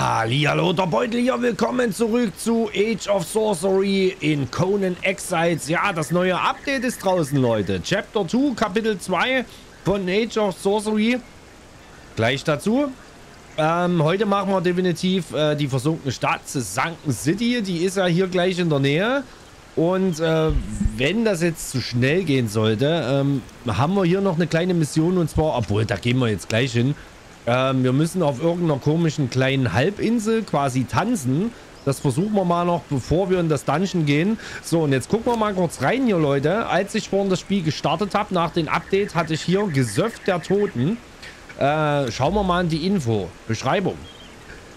Hallihallo, der Beutel hier. Willkommen zurück zu Age of Sorcery in Conan Exiles. Ja, das neue Update ist draußen, Leute. Chapter 2, Kapitel 2 von Age of Sorcery. Gleich dazu. Ähm, heute machen wir definitiv äh, die versunkene Stadt, Sunken City. Die ist ja hier gleich in der Nähe. Und äh, wenn das jetzt zu schnell gehen sollte, ähm, haben wir hier noch eine kleine Mission. Und zwar, obwohl, da gehen wir jetzt gleich hin. Ähm, wir müssen auf irgendeiner komischen kleinen Halbinsel quasi tanzen. Das versuchen wir mal noch, bevor wir in das Dungeon gehen. So, und jetzt gucken wir mal kurz rein hier, Leute. Als ich vorhin das Spiel gestartet habe, nach dem Update, hatte ich hier Gesöff der Toten. Äh, schauen wir mal in die Info. Beschreibung.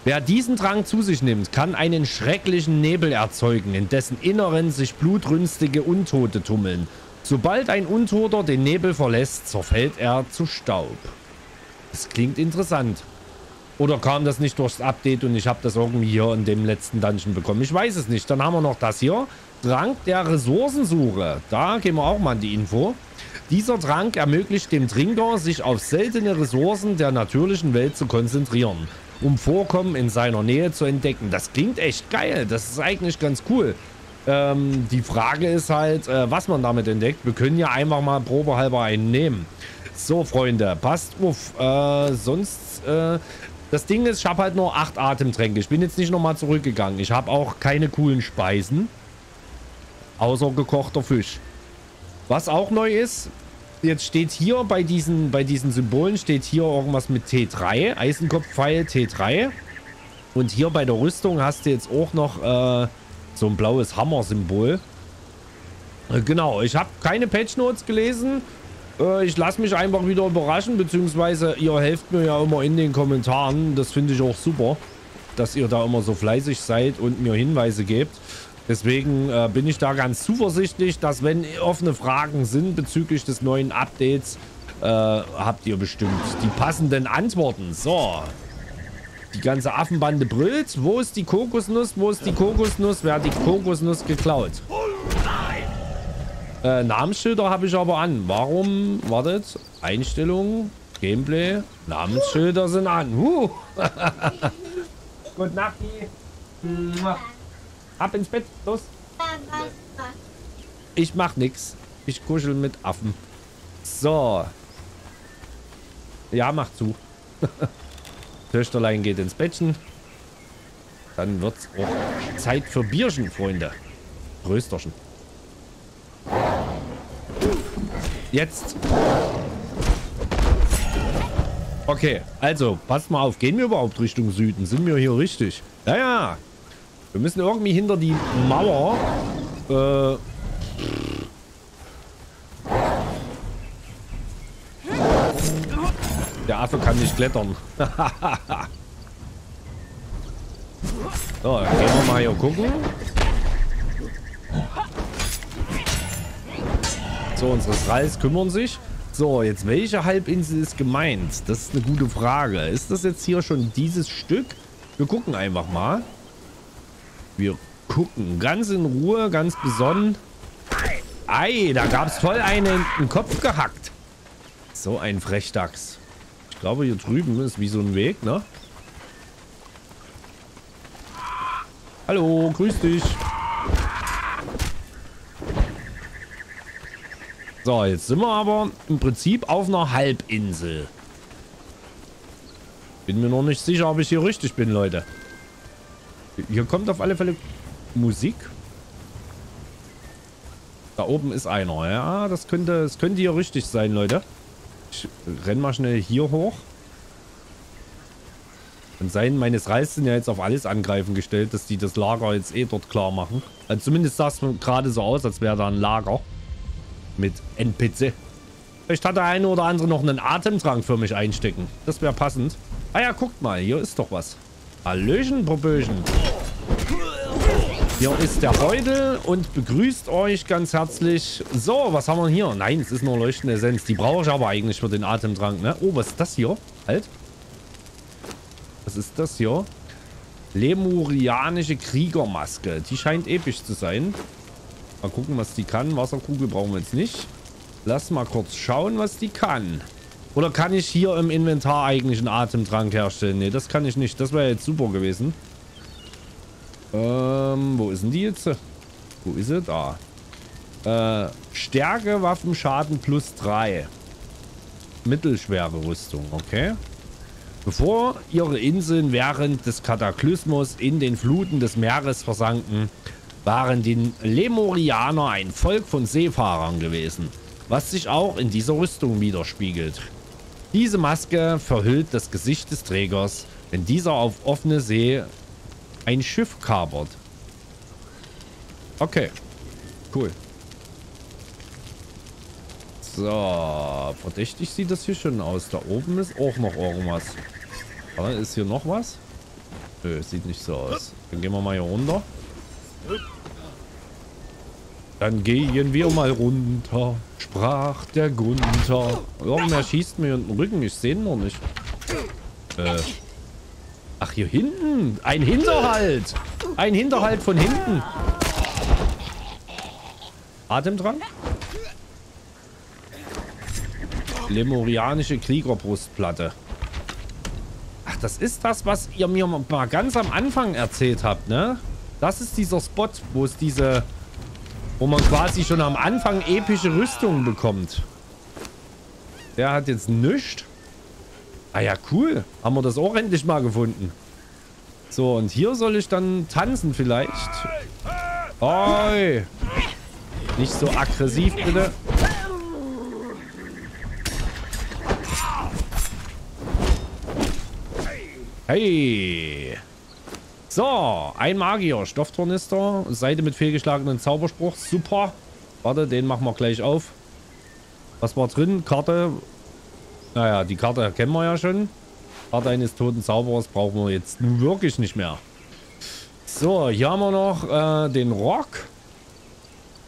Wer diesen Drang zu sich nimmt, kann einen schrecklichen Nebel erzeugen, in dessen Inneren sich blutrünstige Untote tummeln. Sobald ein Untoter den Nebel verlässt, zerfällt er zu Staub. Das klingt interessant. Oder kam das nicht durchs Update und ich habe das irgendwie hier in dem letzten Dungeon bekommen? Ich weiß es nicht. Dann haben wir noch das hier. Trank der Ressourcensuche. Da gehen wir auch mal in die Info. Dieser Trank ermöglicht dem Trinker, sich auf seltene Ressourcen der natürlichen Welt zu konzentrieren, um Vorkommen in seiner Nähe zu entdecken. Das klingt echt geil. Das ist eigentlich ganz cool. Ähm, die Frage ist halt, äh, was man damit entdeckt. Wir können ja einfach mal probehalber einen nehmen. So, Freunde, passt auf. Äh, sonst, äh, das Ding ist, ich habe halt nur acht Atemtränke. Ich bin jetzt nicht nochmal zurückgegangen. Ich habe auch keine coolen Speisen. Außer gekochter Fisch. Was auch neu ist, jetzt steht hier bei diesen, bei diesen Symbolen, steht hier irgendwas mit T3. Eisenkopfpfeil T3. Und hier bei der Rüstung hast du jetzt auch noch äh, so ein blaues Hammer-Symbol. Äh, genau, ich habe keine Patch Notes gelesen. Äh, ich lasse mich einfach wieder überraschen, beziehungsweise ihr helft mir ja immer in den Kommentaren. Das finde ich auch super, dass ihr da immer so fleißig seid und mir Hinweise gebt. Deswegen äh, bin ich da ganz zuversichtlich, dass wenn offene Fragen sind bezüglich des neuen Updates, äh, habt ihr bestimmt die passenden Antworten. So. Die ganze Affenbande brüllt. Wo ist die Kokosnuss? Wo ist die Kokosnuss? Wer hat die Kokosnuss geklaut? Äh, Namensschilder habe ich aber an. Warum? Wartet. Einstellungen. Gameplay. Namensschilder sind an. Huh. Gute Nacht. Ab ins Bett. Los. Ich mach nix. Ich kuschel mit Affen. So. Ja, mach zu. Töchterlein geht ins Bettchen. Dann wird's auch Zeit für Bierchen, Freunde. Größterchen. Jetzt. Okay, also, passt mal auf. Gehen wir überhaupt Richtung Süden? Sind wir hier richtig? Ja, ja. Wir müssen irgendwie hinter die Mauer. Äh... Der Affe kann nicht klettern. so, gehen wir mal hier gucken. So, unsere Thralls kümmern sich. So, jetzt welche Halbinsel ist gemeint? Das ist eine gute Frage. Ist das jetzt hier schon dieses Stück? Wir gucken einfach mal. Wir gucken ganz in Ruhe, ganz besonnen. Ei, da gab es voll einen in den Kopf gehackt. So ein Frechdachs. Ich glaube, hier drüben ist wie so ein Weg, ne? Hallo, grüß dich. So, jetzt sind wir aber im Prinzip auf einer Halbinsel. Bin mir noch nicht sicher, ob ich hier richtig bin, Leute. Hier kommt auf alle Fälle Musik. Da oben ist einer. Ja, das könnte, das könnte hier richtig sein, Leute. Ich renn mal schnell hier hoch. Kann sein, meine Reis sind ja jetzt auf alles angreifen gestellt, dass die das Lager jetzt eh dort klar machen. Also zumindest sah es gerade so aus, als wäre da ein Lager mit NPC. Vielleicht hat der eine oder andere noch einen Atemtrank für mich einstecken. Das wäre passend. Ah ja, guckt mal, hier ist doch was. Hallöchen, Proböchen. Hier ist der Beutel und begrüßt euch ganz herzlich. So, was haben wir hier? Nein, es ist nur leuchtende Essenz. Die brauche ich aber eigentlich für den Atemtrank, ne? Oh, was ist das hier? Halt. Was ist das hier? Lemurianische Kriegermaske. Die scheint episch zu sein. Mal gucken, was die kann. Wasserkugel brauchen wir jetzt nicht. Lass mal kurz schauen, was die kann. Oder kann ich hier im Inventar eigentlich einen Atemtrank herstellen? Ne, das kann ich nicht. Das wäre jetzt super gewesen. Ähm, wo ist denn die jetzt? Wo ist sie? Da. Äh, Stärke, Waffenschaden plus 3. Mittelschwere Rüstung, okay. Bevor ihre Inseln während des Kataklysmus in den Fluten des Meeres versanken, waren die Lemurianer ein Volk von Seefahrern gewesen, was sich auch in dieser Rüstung widerspiegelt. Diese Maske verhüllt das Gesicht des Trägers, wenn dieser auf offene See ein Schiff kapert. Okay, cool. So, verdächtig sieht das hier schon aus. Da oben ist auch noch irgendwas. Aber ist hier noch was? Nö, sieht nicht so aus. Dann gehen wir mal hier runter. Dann gehen wir mal runter, sprach der Gunther. Irgendwer schießt mir in den Rücken, ich sehe ihn noch nicht. Äh. Ach, hier hinten. Ein Hinterhalt. Ein Hinterhalt von hinten. Atemdrang? Lemurianische Kriegerbrustplatte. Ach, das ist das, was ihr mir mal ganz am Anfang erzählt habt, ne? Das ist dieser Spot, wo es diese... Wo man quasi schon am Anfang epische Rüstungen bekommt. Der hat jetzt nichts. Ah ja, cool. Haben wir das auch endlich mal gefunden. So, und hier soll ich dann tanzen vielleicht. Oi. Nicht so aggressiv, bitte. Hey. So, ein Magier. Stofftornister. Seite mit fehlgeschlagenen Zauberspruch. Super. Warte, den machen wir gleich auf. Was war drin? Karte. Naja, die Karte kennen wir ja schon. Karte eines toten Zauberers brauchen wir jetzt nun wirklich nicht mehr. So, hier haben wir noch äh, den Rock.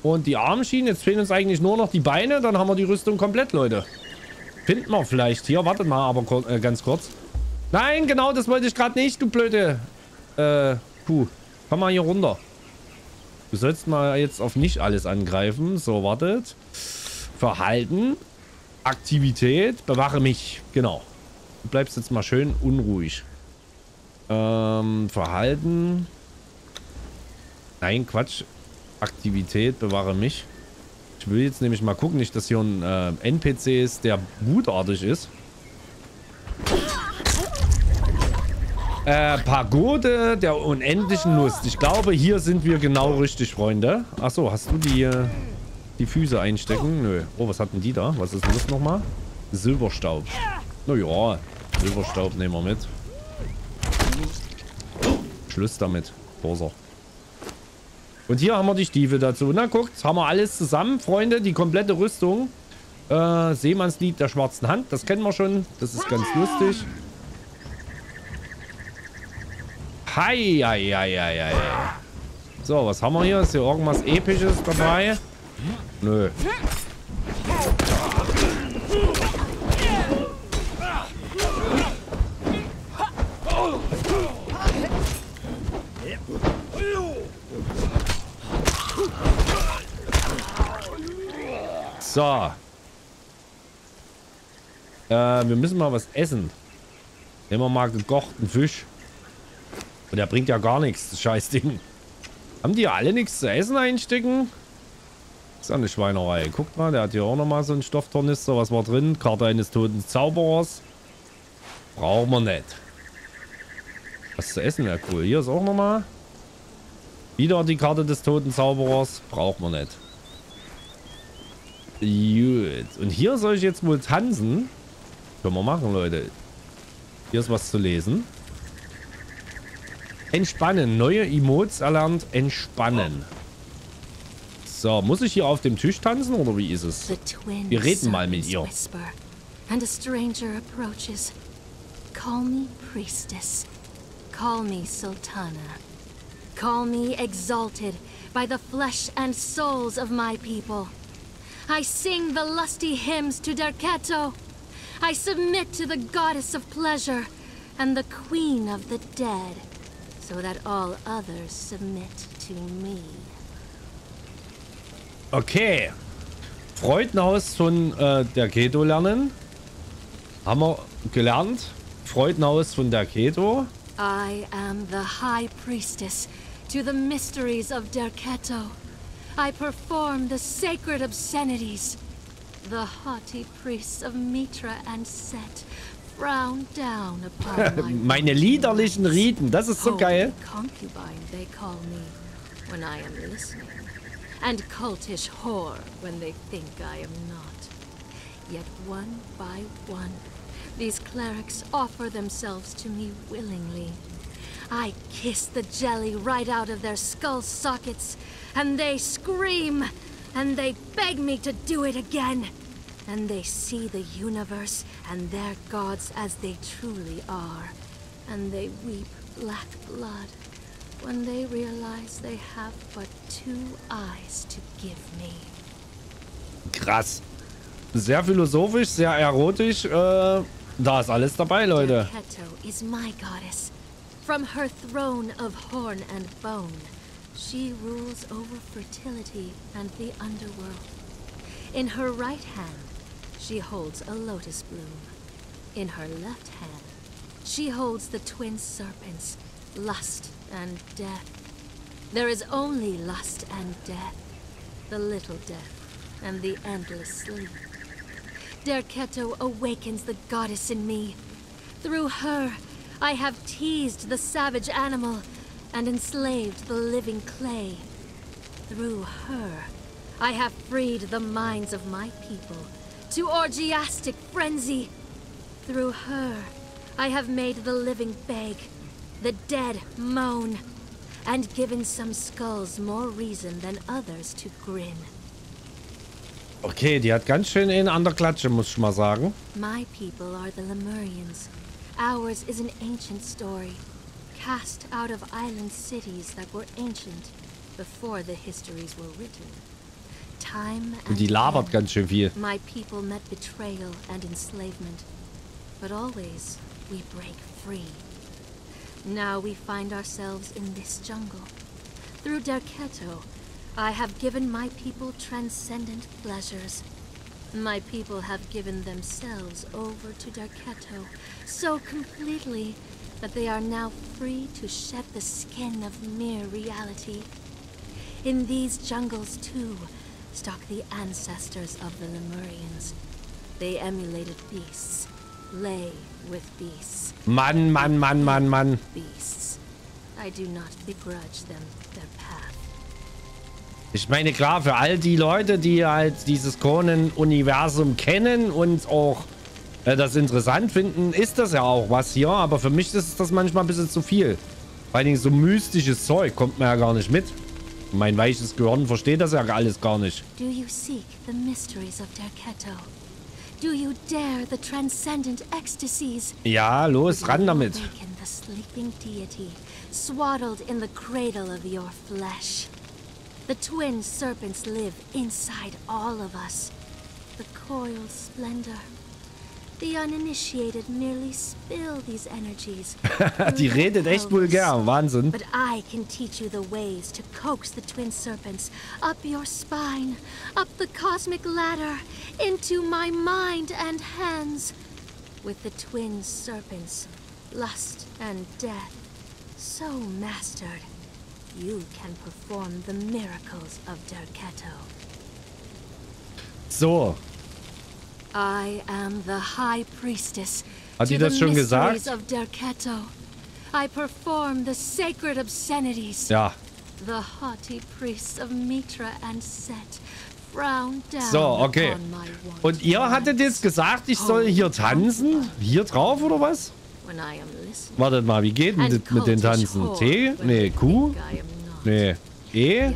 Und die Armschienen. Jetzt fehlen uns eigentlich nur noch die Beine. Dann haben wir die Rüstung komplett, Leute. Finden wir vielleicht hier. Wartet mal aber äh, ganz kurz. Nein, genau, das wollte ich gerade nicht, du blöde. Äh, puh. Komm mal hier runter. Du sollst mal jetzt auf nicht alles angreifen. So, wartet. Verhalten. Aktivität. Bewache mich. Genau. Du bleibst jetzt mal schön unruhig. Ähm, Verhalten. Nein, Quatsch. Aktivität. Bewahre mich. Ich will jetzt nämlich mal gucken, nicht, dass hier ein äh, NPC ist, der gutartig ist. Äh, Pagode der unendlichen Lust. Ich glaube, hier sind wir genau richtig, Freunde. Achso, hast du die, äh, die Füße einstecken? Nö. Oh, was hatten die da? Was ist denn das nochmal? Silberstaub. Naja, Silberstaub nehmen wir mit. Schluss damit. Borser. Und hier haben wir die Stiefel dazu. Na, guckt, haben wir alles zusammen, Freunde. Die komplette Rüstung. Äh, Seemannslied der schwarzen Hand. Das kennen wir schon. Das ist ganz lustig. Hei, hei, hei, hei. So, was haben wir hier? Ist hier irgendwas Episches dabei? Nö. So. Äh, wir müssen mal was essen. Nehmen wir mal gekochten Fisch. Und der bringt ja gar nichts, das Scheißding. Haben die alle nichts zu essen einstecken? Ist ja eine Schweinerei. Guckt mal, der hat hier auch nochmal so einen Stofftornister. Was war drin? Karte eines toten Zauberers. Brauchen wir nicht. Was zu essen wäre cool. Hier ist auch nochmal. Wieder die Karte des toten Zauberers. Braucht man nicht. Gut. Und hier soll ich jetzt wohl tanzen. Können wir machen, Leute. Hier ist was zu lesen. Entspannen. Neue Emotes erlernt. Entspannen. So, muss ich hier auf dem Tisch tanzen oder wie ist es? Wir reden mal mit ihr. And a stranger approaches. Call me priestess. Call me sultana. Call me exalted by the flesh and souls of my people. I sing the lusty hymns to Derketo. I submit to the goddess of pleasure and the queen of the dead so that all others submit to me. Okay. Freudenhaus von äh, der Keto lernen. Haben wir gelernt. Freudenhaus von der Keto. I am the High Priestess to the mysteries of Derketo. I perform the sacred obscenities. The haughty priests of Mitra and Set frown down upon my Meine liederlichen Riten, das ist so geil. concubine they call me when I am listening, and cultish whore when they think I am not. Yet one by one, these clerics offer themselves to me willingly. I kiss the jelly right out of their skull sockets, and they scream, and they beg me to do it again. And they see the universe and their gods as they truly are. And they weep black blood when they realize they have but two eyes to give me. Krass. Sehr philosophisch, sehr erotisch. Äh, da ist alles dabei, Leute. Keto is my goddess. From her throne of horn and bone, she rules over fertility and the underworld. In her right hand, she holds a lotus bloom. In her left hand, she holds the twin serpents, lust and death. There is only lust and death, the little death and the endless sleep. Derketo awakens the goddess in me. Through her, I have teased the savage animal and enslaved the living clay. Through her, I have freed the minds of my people to orgiastic frenzy. Through her, I have made the living beg, the dead moan, and given some skulls more reason than others to grin. Okay, die hat ganz schön in an der Klatsche, muss ich mal sagen. My people are the Lemurians. Ours is an ancient story, cast out of island cities that were ancient before the histories were written. Time Und and die labert ganz schön viel. my people met betrayal and enslavement, but always we break free. Now we find ourselves in this jungle. Through Derketo, I have given my people transcendent pleasures. My people have given themselves over to Darketo so completely that they are now free to shed the skin of mere reality. In these jungles, too, stalk the ancestors of the Lemurians. They emulated beasts, lay with beasts, Mann, Mann, Mann, Mann, Mann. beasts. I do not begrudge them their path. Ich meine, klar, für all die Leute, die halt dieses Conan-Universum kennen und auch äh, das interessant finden, ist das ja auch was hier. Aber für mich ist das manchmal ein bisschen zu viel. Vor allen Dingen so mystisches Zeug kommt man ja gar nicht mit. Mein weiches Gehirn versteht das ja alles gar nicht. Do you seek the mysteries of Derketo? Do you dare the transcendent ecstasies? Ja, los, ran damit. The sleeping deity, swaddled in the cradle of your flesh. The twin serpents live inside all of us. The coiled splendor. The uninitiated merely spill these energies. Die redet echt vulgär, Wahnsinn. But I can teach you the ways to coax the twin serpents up your spine, up the cosmic ladder, into my mind and hands. With the twin serpents, lust and death, so mastered, you can perform the miracles of Derketo. So, I am the High Priestess Hat die das schon gesagt? of Derketo. I perform the sacred obscenities. ja. The haughty priests of Mitra and Set frown down So, okay. Und ihr hattet jetzt gesagt, ich soll hier tanzen? Hier drauf oder was? Wartet mal, wie geht denn das mit den Tanzen? T? Nee, Q? Nee. E?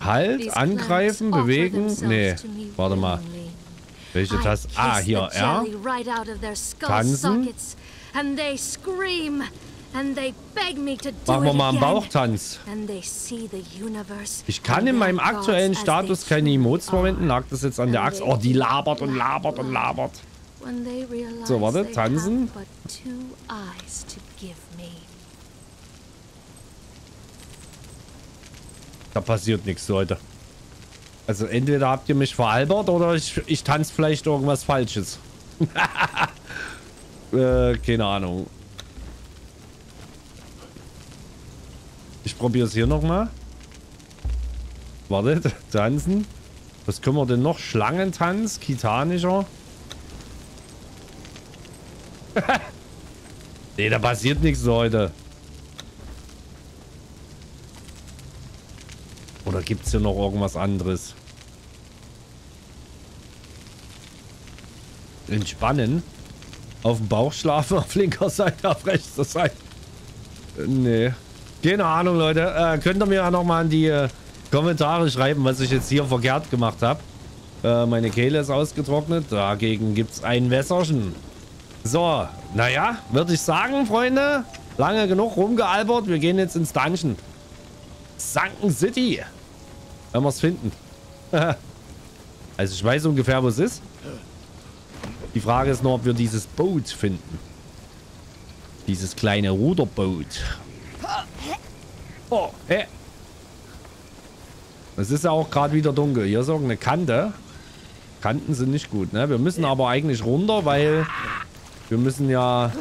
Halt, angreifen, bewegen? Nee. Warte mal. Welche Taste? Ah, hier, R. Tanzen. Machen wir mal einen. Bauchtanz. Ich kann in meinem aktuellen Status keine Emotes verwenden. Lag das jetzt an der Axt? Oh, die labert und labert und labert. So, warte, tanzen. Da passiert nichts, Leute. Also entweder habt ihr mich veralbert oder ich, ich tanze vielleicht irgendwas Falsches. äh, keine Ahnung. Ich probiere es hier nochmal. Wartet, tanzen. Was können wir denn noch? Schlangentanz, kitanischer. nee, da passiert nichts heute. Oder gibt es hier noch irgendwas anderes? Entspannen. Auf dem Bauch schlafen, auf linker Seite, auf rechter Seite. Nee. Keine Ahnung, Leute. Äh, könnt ihr mir ja nochmal in die äh, Kommentare schreiben, was ich jetzt hier verkehrt gemacht habe. Äh, meine Kehle ist ausgetrocknet. Dagegen gibt es ein Wässerchen. So, naja, würde ich sagen, Freunde. Lange genug rumgealbert. Wir gehen jetzt ins Dungeon. Sunken City. Wenn wir es finden. also ich weiß ungefähr, wo es ist. Die Frage ist nur, ob wir dieses Boot finden. Dieses kleine Ruderboot. Oh, hä? Es ist ja auch gerade wieder dunkel. Hier ist irgendeine Kante. Kanten sind nicht gut, ne? Wir müssen aber eigentlich runter, weil wir müssen ja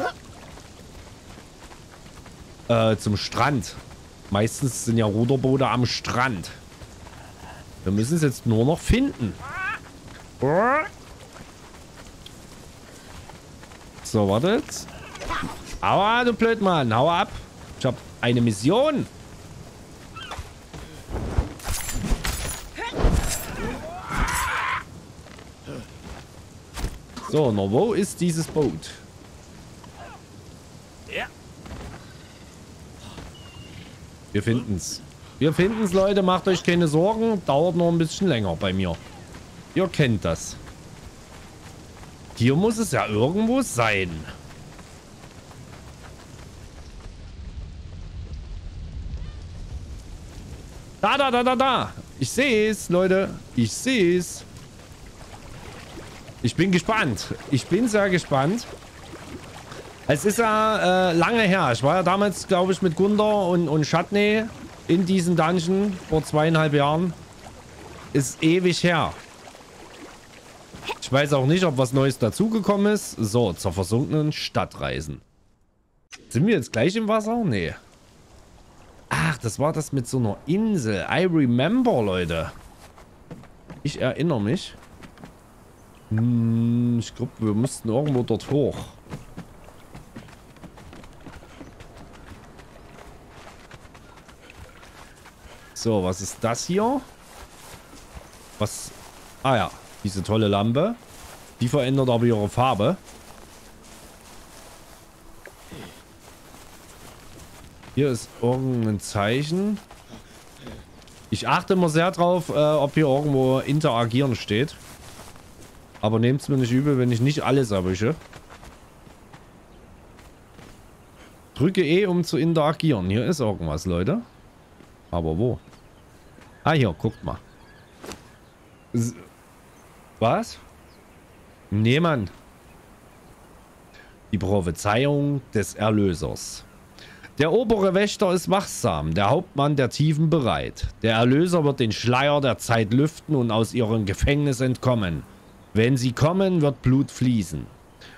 äh, zum Strand. Meistens sind ja Ruderboote am Strand. Wir müssen es jetzt nur noch finden. So, wartet. Aua, du Blödmann. Hau ab. Ich habe eine Mission. So, na wo ist dieses Boot? Ja. Wir finden es. Wir finden es, Leute. Macht euch keine Sorgen. Dauert noch ein bisschen länger bei mir. Ihr kennt das. Hier muss es ja irgendwo sein. Da, da, da, da, da. Ich sehe es, Leute. Ich sehe es. Ich bin gespannt. Ich bin sehr gespannt. Es ist ja äh, lange her. Ich war ja damals, glaube ich, mit Gunther und, und Chutney in diesem Dungeon vor zweieinhalb Jahren. Ist ewig her. Ich weiß auch nicht, ob was Neues dazugekommen ist. So, zur versunkenen Stadt reisen. Sind wir jetzt gleich im Wasser? Nee. Ach, das war das mit so einer Insel. I remember, Leute. Ich erinnere mich. Hm, ich glaube, wir mussten irgendwo dort hoch. So, was ist das hier? Was? Ah ja, diese tolle Lampe. Die verändert aber ihre Farbe. Hier ist irgendein Zeichen. Ich achte immer sehr drauf, äh, ob hier irgendwo interagieren steht. Aber nehmt es mir nicht übel, wenn ich nicht alles erwische. Drücke E, um zu interagieren. Hier ist irgendwas, Leute. Aber wo? Ah, hier, guckt mal. Was? Nee, Mann. Die Prophezeiung des Erlösers. Der obere Wächter ist wachsam, der Hauptmann der Tiefen bereit. Der Erlöser wird den Schleier der Zeit lüften und aus ihrem Gefängnis entkommen. Wenn sie kommen, wird Blut fließen.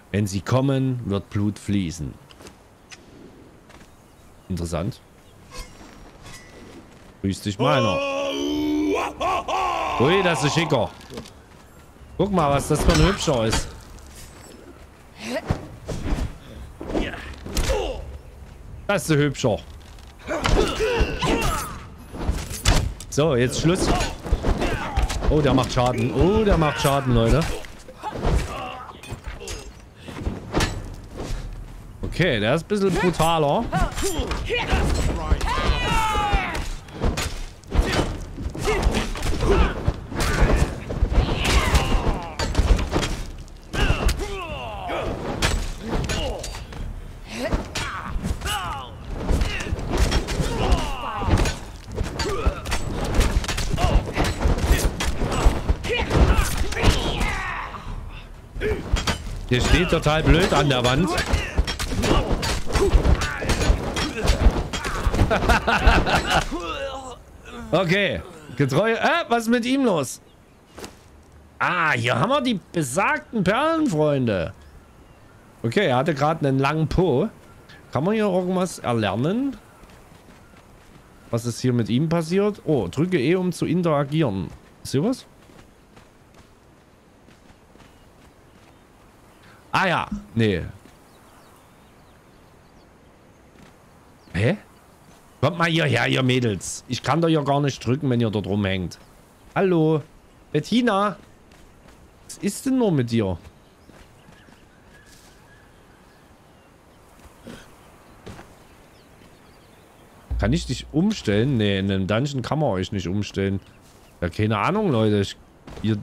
Wenn sie kommen, wird Blut fließen. Interessant. Grüß dich, meiner. Ui, das ist schicker. Guck mal, was das für ein Hübscher ist. Das ist ein Hübscher. So, jetzt Schluss. Oh, der macht Schaden. Oh, der macht Schaden, Leute. Okay, der ist ein bisschen brutaler. Steht total blöd an der Wand. okay. Getreu. Äh, was ist mit ihm los? Ah, hier haben wir die besagten Perlenfreunde. Okay, er hatte gerade einen langen Po. Kann man hier irgendwas erlernen? Was ist hier mit ihm passiert? Oh, drücke E, um zu interagieren. Ist hier was? Ah ja, nee. Hä? Kommt mal hierher, ihr Mädels. Ich kann da ja gar nicht drücken, wenn ihr dort rumhängt. Hallo. Bettina. Was ist denn nur mit dir? Kann ich dich umstellen? Nee, in einem Dungeon kann man euch nicht umstellen. Ja, keine Ahnung, Leute. Ich, ihr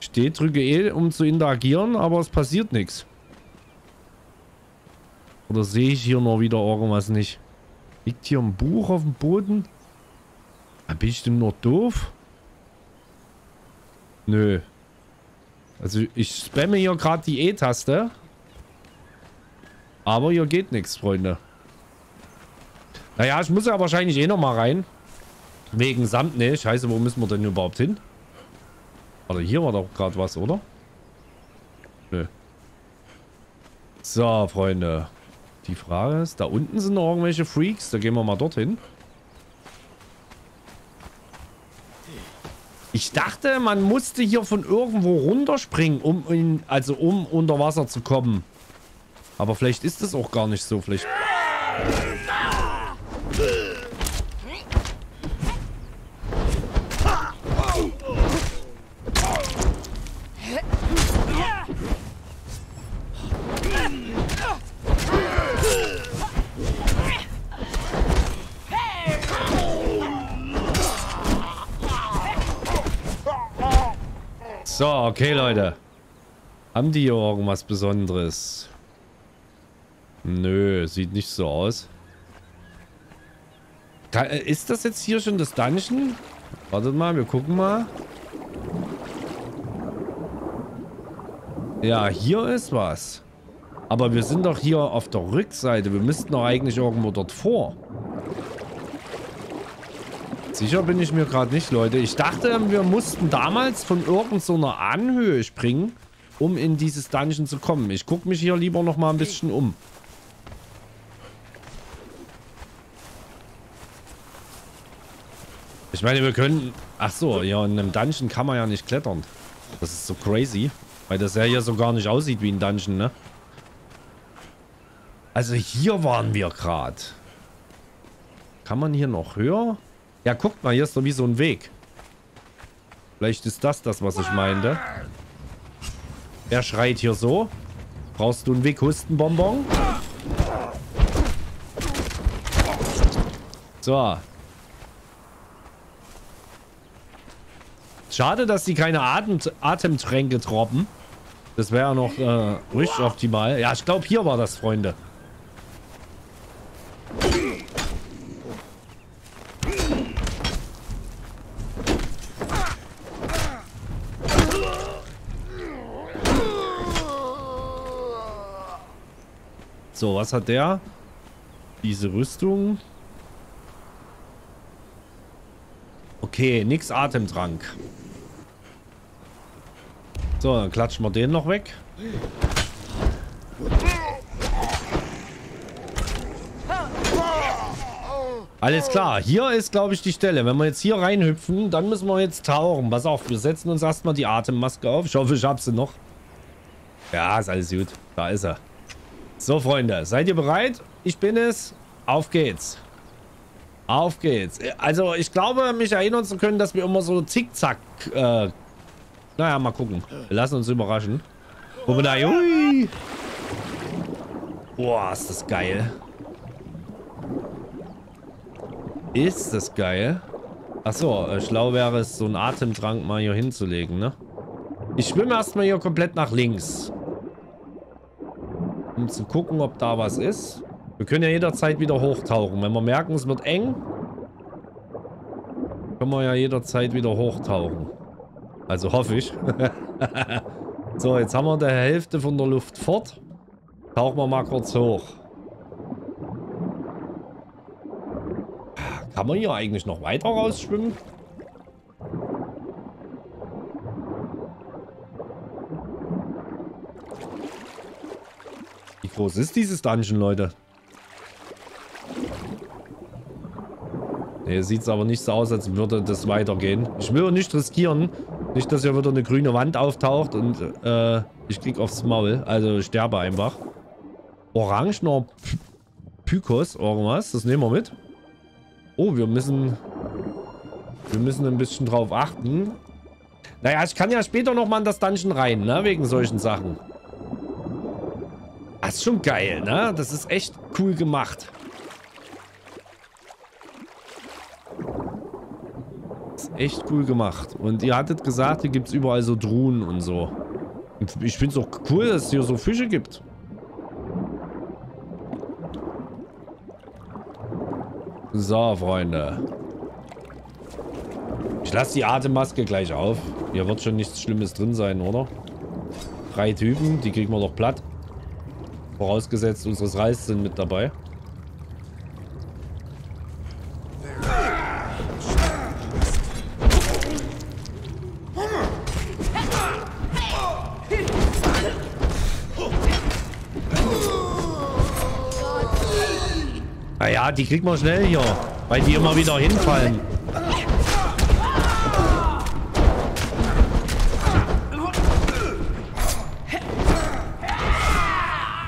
steht, drücke E, um zu interagieren, aber es passiert nichts. Oder sehe ich hier noch wieder irgendwas nicht? Liegt hier ein Buch auf dem Boden? Da bin ich denn nur doof? Nö. Also ich spamme hier gerade die E-Taste. Aber hier geht nichts, Freunde. Naja, ich muss ja wahrscheinlich eh noch mal rein. Wegen Samt. Ne, scheiße, wo müssen wir denn überhaupt hin? Warte, hier war doch gerade was, oder? Nö. So, Freunde. Die Frage ist, da unten sind noch irgendwelche Freaks. Da gehen wir mal dorthin. Ich dachte, man musste hier von irgendwo runterspringen, um in, also um unter Wasser zu kommen. Aber vielleicht ist es auch gar nicht so. Vielleicht... So, okay, Leute. Haben die hier irgendwas Besonderes? Nö, sieht nicht so aus. Äh, ist das jetzt hier schon das Dungeon? Wartet mal, wir gucken mal. Ja, hier ist was. Aber wir sind doch hier auf der Rückseite. Wir müssten doch eigentlich irgendwo dort vor. Sicher bin ich mir gerade nicht, Leute. Ich dachte, wir mussten damals von irgendeiner Anhöhe springen, um in dieses Dungeon zu kommen. Ich gucke mich hier lieber noch mal ein bisschen um. Ich meine, wir können... Ach so, ja, in einem Dungeon kann man ja nicht klettern. Das ist so crazy. Weil das ja hier so gar nicht aussieht wie ein Dungeon, ne? Also hier waren wir gerade. Kann man hier noch höher? Ja, guckt mal, hier ist doch wie so ein Weg. Vielleicht ist das das, was ich meinte. Er schreit hier so. Brauchst du einen Weg-Hustenbonbon? So. Schade, dass die keine Atem Atemtränke droppen. Das wäre noch äh, richtig optimal. Ja, ich glaube, hier war das, Freunde. So, was hat der? Diese Rüstung. Okay, nix Atemtrank. So, dann klatschen wir den noch weg. Alles klar, hier ist, glaube ich, die Stelle. Wenn wir jetzt hier reinhüpfen, dann müssen wir jetzt tauchen. Pass auf, wir setzen uns erstmal die Atemmaske auf. Ich hoffe, ich habe sie noch. Ja, ist alles gut. Da ist er. So, Freunde, seid ihr bereit? Ich bin es. Auf geht's. Auf geht's. Also, ich glaube, mich erinnern zu können, dass wir immer so zickzack... Äh, naja, mal gucken. Wir lassen uns überraschen. Gucken wir da. Ui. Boah, ist das geil. Ist das geil. Achso, äh, schlau wäre es, so einen Atemtrank mal hier hinzulegen, ne? Ich schwimme erstmal hier komplett nach links um zu gucken, ob da was ist. Wir können ja jederzeit wieder hochtauchen. Wenn wir merken, es wird eng, können wir ja jederzeit wieder hochtauchen. Also hoffe ich. so, jetzt haben wir die Hälfte von der Luft fort. Tauchen wir mal kurz hoch. Kann man hier eigentlich noch weiter rausschwimmen? Groß ist dieses Dungeon, Leute? Ne, sieht es aber nicht so aus, als würde das weitergehen. Ich will nicht riskieren. Nicht, dass hier wieder eine grüne Wand auftaucht und äh, ich krieg aufs Maul. Also ich sterbe einfach. Orangener Pykos, irgendwas. Das nehmen wir mit. Oh, wir müssen... Wir müssen ein bisschen drauf achten. Naja, ich kann ja später nochmal in das Dungeon rein, ne? Wegen solchen Sachen. Ist schon geil, ne? Das ist echt cool gemacht. Das ist echt cool gemacht. Und ihr hattet gesagt, hier gibt es überall so Truhen und so. Ich finde es auch cool, dass es hier so Fische gibt. So, Freunde. Ich lasse die Atemmaske gleich auf. Hier wird schon nichts Schlimmes drin sein, oder? Drei Typen, die kriegen wir doch platt. Vorausgesetzt, unsere Reis sind mit dabei. Naja, die kriegt man schnell hier, weil die immer wieder hinfallen.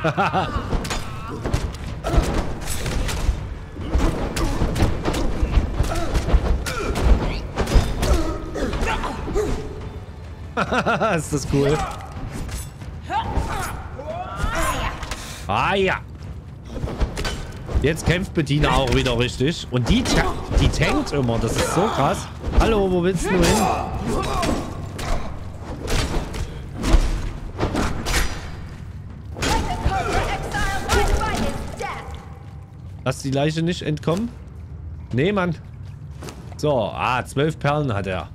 ist das cool. Ah ja. Jetzt kämpft Bettina auch wieder richtig. Und die, die tankt immer. Das ist so krass. Hallo, wo willst du hin? Lass die Leiche nicht entkommen? Nee, Mann. So, ah, zwölf Perlen hat er.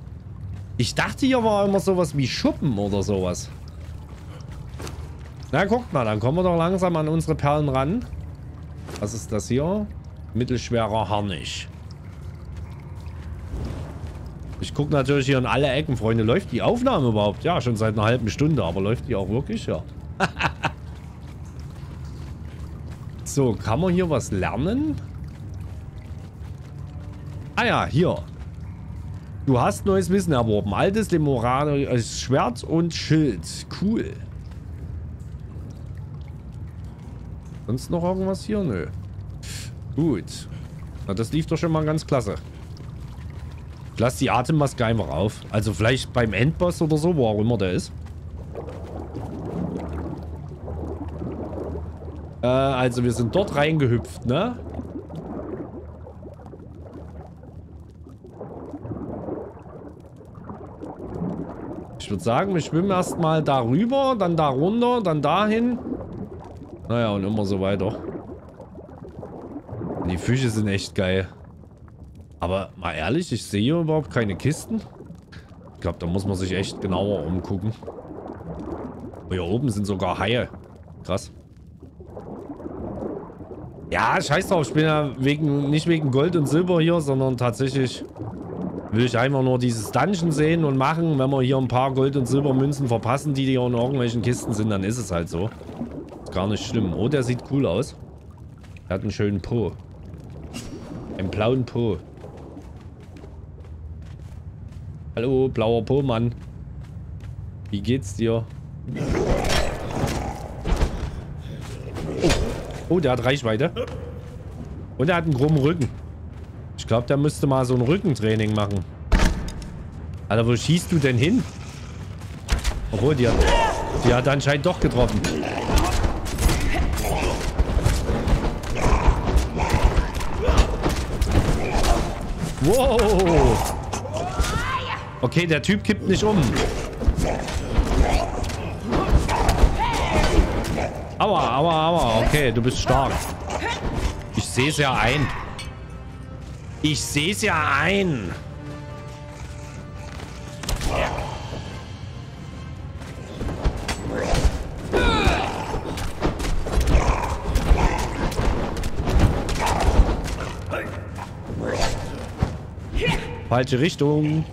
Ich dachte, hier war immer sowas wie Schuppen oder sowas. Na, guckt mal, dann kommen wir doch langsam an unsere Perlen ran. Was ist das hier? Mittelschwerer Harnisch. Ich gucke natürlich hier in alle Ecken, Freunde. Läuft die Aufnahme überhaupt? Ja, schon seit einer halben Stunde. Aber läuft die auch wirklich? Ja. So, kann man hier was lernen? Ah ja, hier. Du hast neues Wissen erworben. Altes Lemoranisches Schwert und Schild. Cool. Sonst noch irgendwas hier? Nö. Gut. Na, das lief doch schon mal ganz klasse. Ich lasse die Atemmaske einfach auf. Also vielleicht beim Endboss oder so, wo auch immer der ist. Äh, also wir sind dort reingehüpft, ne? Ich würde sagen, wir schwimmen erstmal darüber, dann da runter, dann dahin. Naja, und immer so weiter. Die Fische sind echt geil. Aber mal ehrlich, ich sehe hier überhaupt keine Kisten. Ich glaube, da muss man sich echt genauer umgucken. Hier oben sind sogar Haie. Krass. Ja, scheiß drauf. Ich bin ja wegen, nicht wegen Gold und Silber hier, sondern tatsächlich will ich einfach nur dieses Dungeon sehen und machen. Wenn wir hier ein paar Gold- und Silbermünzen verpassen, die hier in irgendwelchen Kisten sind, dann ist es halt so. Ist gar nicht schlimm. Oh, der sieht cool aus. Er hat einen schönen Po. Einen blauen Po. Hallo, blauer Po, Mann. Wie geht's dir? Oh, der hat Reichweite. Und er hat einen krummen Rücken. Ich glaube, der müsste mal so ein Rückentraining machen. Alter, wo schießt du denn hin? Obwohl, die hat, die hat anscheinend doch getroffen. Wow. Okay, der Typ kippt nicht um. Aua, aua, aua. Okay, du bist stark. Ich sehe es ja ein. Ich sehe es ja ein. Falsche Richtung.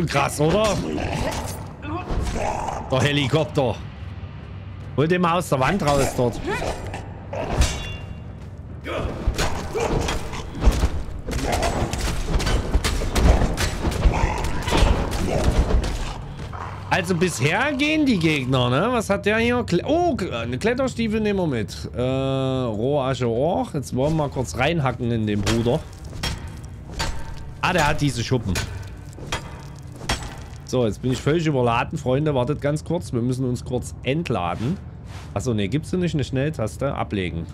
Schon krass, oder? Der Helikopter. Hol den mal aus der Wand raus dort. Also bisher gehen die Gegner, ne? Was hat der hier? oh, eine Kletterstiefel nehmen wir mit. Äh, Rohasche auch. Jetzt wollen wir mal kurz reinhacken in den Bruder. Ah, der hat diese Schuppen. So, jetzt bin ich völlig überladen, Freunde. Wartet ganz kurz. Wir müssen uns kurz entladen. Achso, ne, gibt's denn nicht eine Schnelltaste? Ablegen.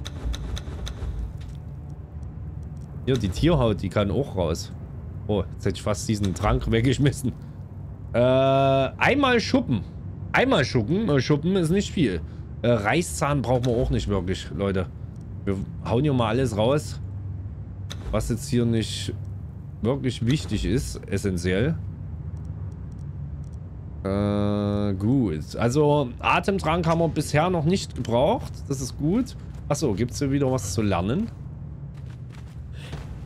Hier, die Tierhaut, die kann auch raus. Oh, jetzt hätte ich fast diesen Trank weggeschmissen. Äh, einmal Schuppen. Einmal Schuppen. Äh, Schuppen ist nicht viel. Äh, Reißzahn brauchen wir auch nicht wirklich, Leute. Wir hauen hier mal alles raus. Was jetzt hier nicht wirklich wichtig ist, essentiell. Äh, gut. Also, Atemtrank haben wir bisher noch nicht gebraucht. Das ist gut. Achso, gibt es hier wieder was zu lernen?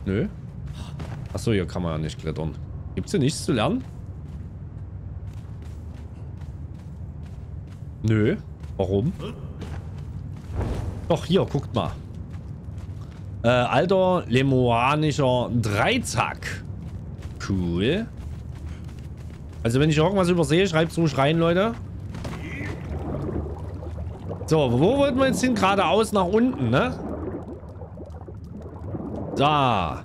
Nö. Achso, hier kann man ja nicht klettern. Gibt es hier nichts zu lernen? Nö. Warum? Doch, hier, guckt mal. Äh, alter lemoanischer Dreizack. Cool. Also, wenn ich irgendwas übersehe, schreibt ruhig rein, Leute. So, wo wollten wir jetzt hin? Geradeaus nach unten, ne? Da.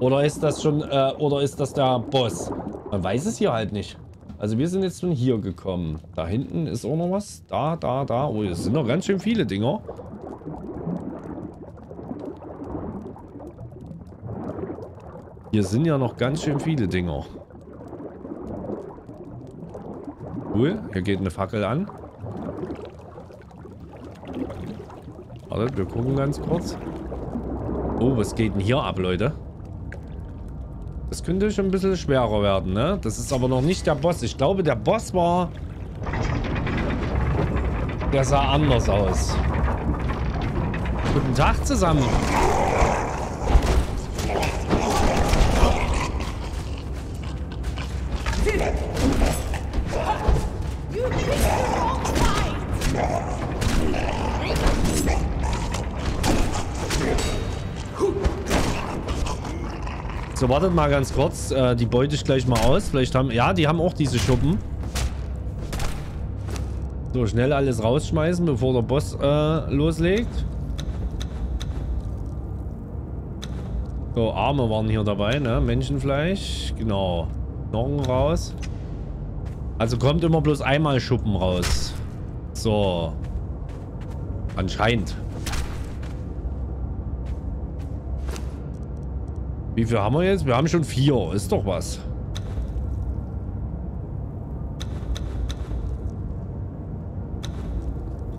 Oder ist das schon, äh, oder ist das der Boss? Man weiß es hier halt nicht. Also wir sind jetzt von hier gekommen. Da hinten ist auch noch was. Da, da, da. Oh, es sind noch ganz schön viele Dinger. Hier sind ja noch ganz schön viele Dinger. Cool. Hier geht eine Fackel an. Warte, wir gucken ganz kurz. Oh, was geht denn hier ab, Leute? Das könnte schon ein bisschen schwerer werden, ne? Das ist aber noch nicht der Boss. Ich glaube, der Boss war... Der sah anders aus. Guten Tag zusammen. Wartet mal ganz kurz. Äh, die beute ich gleich mal aus. Vielleicht haben... Ja, die haben auch diese Schuppen. So, schnell alles rausschmeißen, bevor der Boss äh, loslegt. So, Arme waren hier dabei, ne? Menschenfleisch. Genau. Knochen raus. Also kommt immer bloß einmal Schuppen raus. So. Anscheinend. Wie viel haben wir jetzt? Wir haben schon vier. Ist doch was.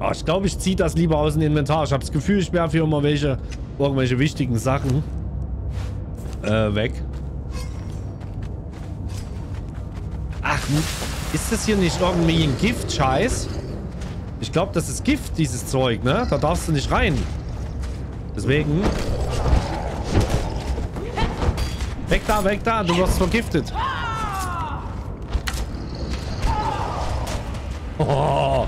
Oh, ich glaube, ich ziehe das lieber aus dem Inventar. Ich habe das Gefühl, ich werfe hier immer welche, irgendwelche wichtigen Sachen äh, weg. Ach, ist das hier nicht irgendwie ein Gift-Scheiß? Ich glaube, das ist Gift, dieses Zeug, ne? Da darfst du nicht rein. Deswegen Weg da, weg da, du wirst vergiftet. Oh,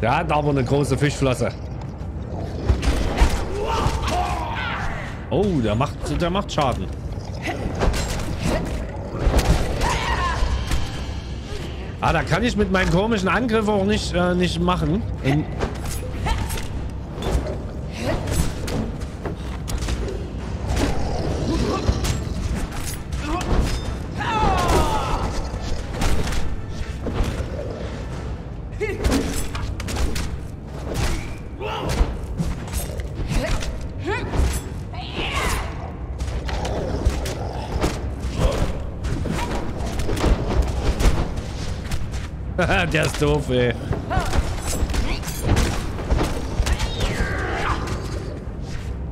der hat aber eine große Fischflosse. Oh, der macht, der macht Schaden. Ah, da kann ich mit meinem komischen Angriff auch nicht, äh, nicht machen. In ist doof, ey.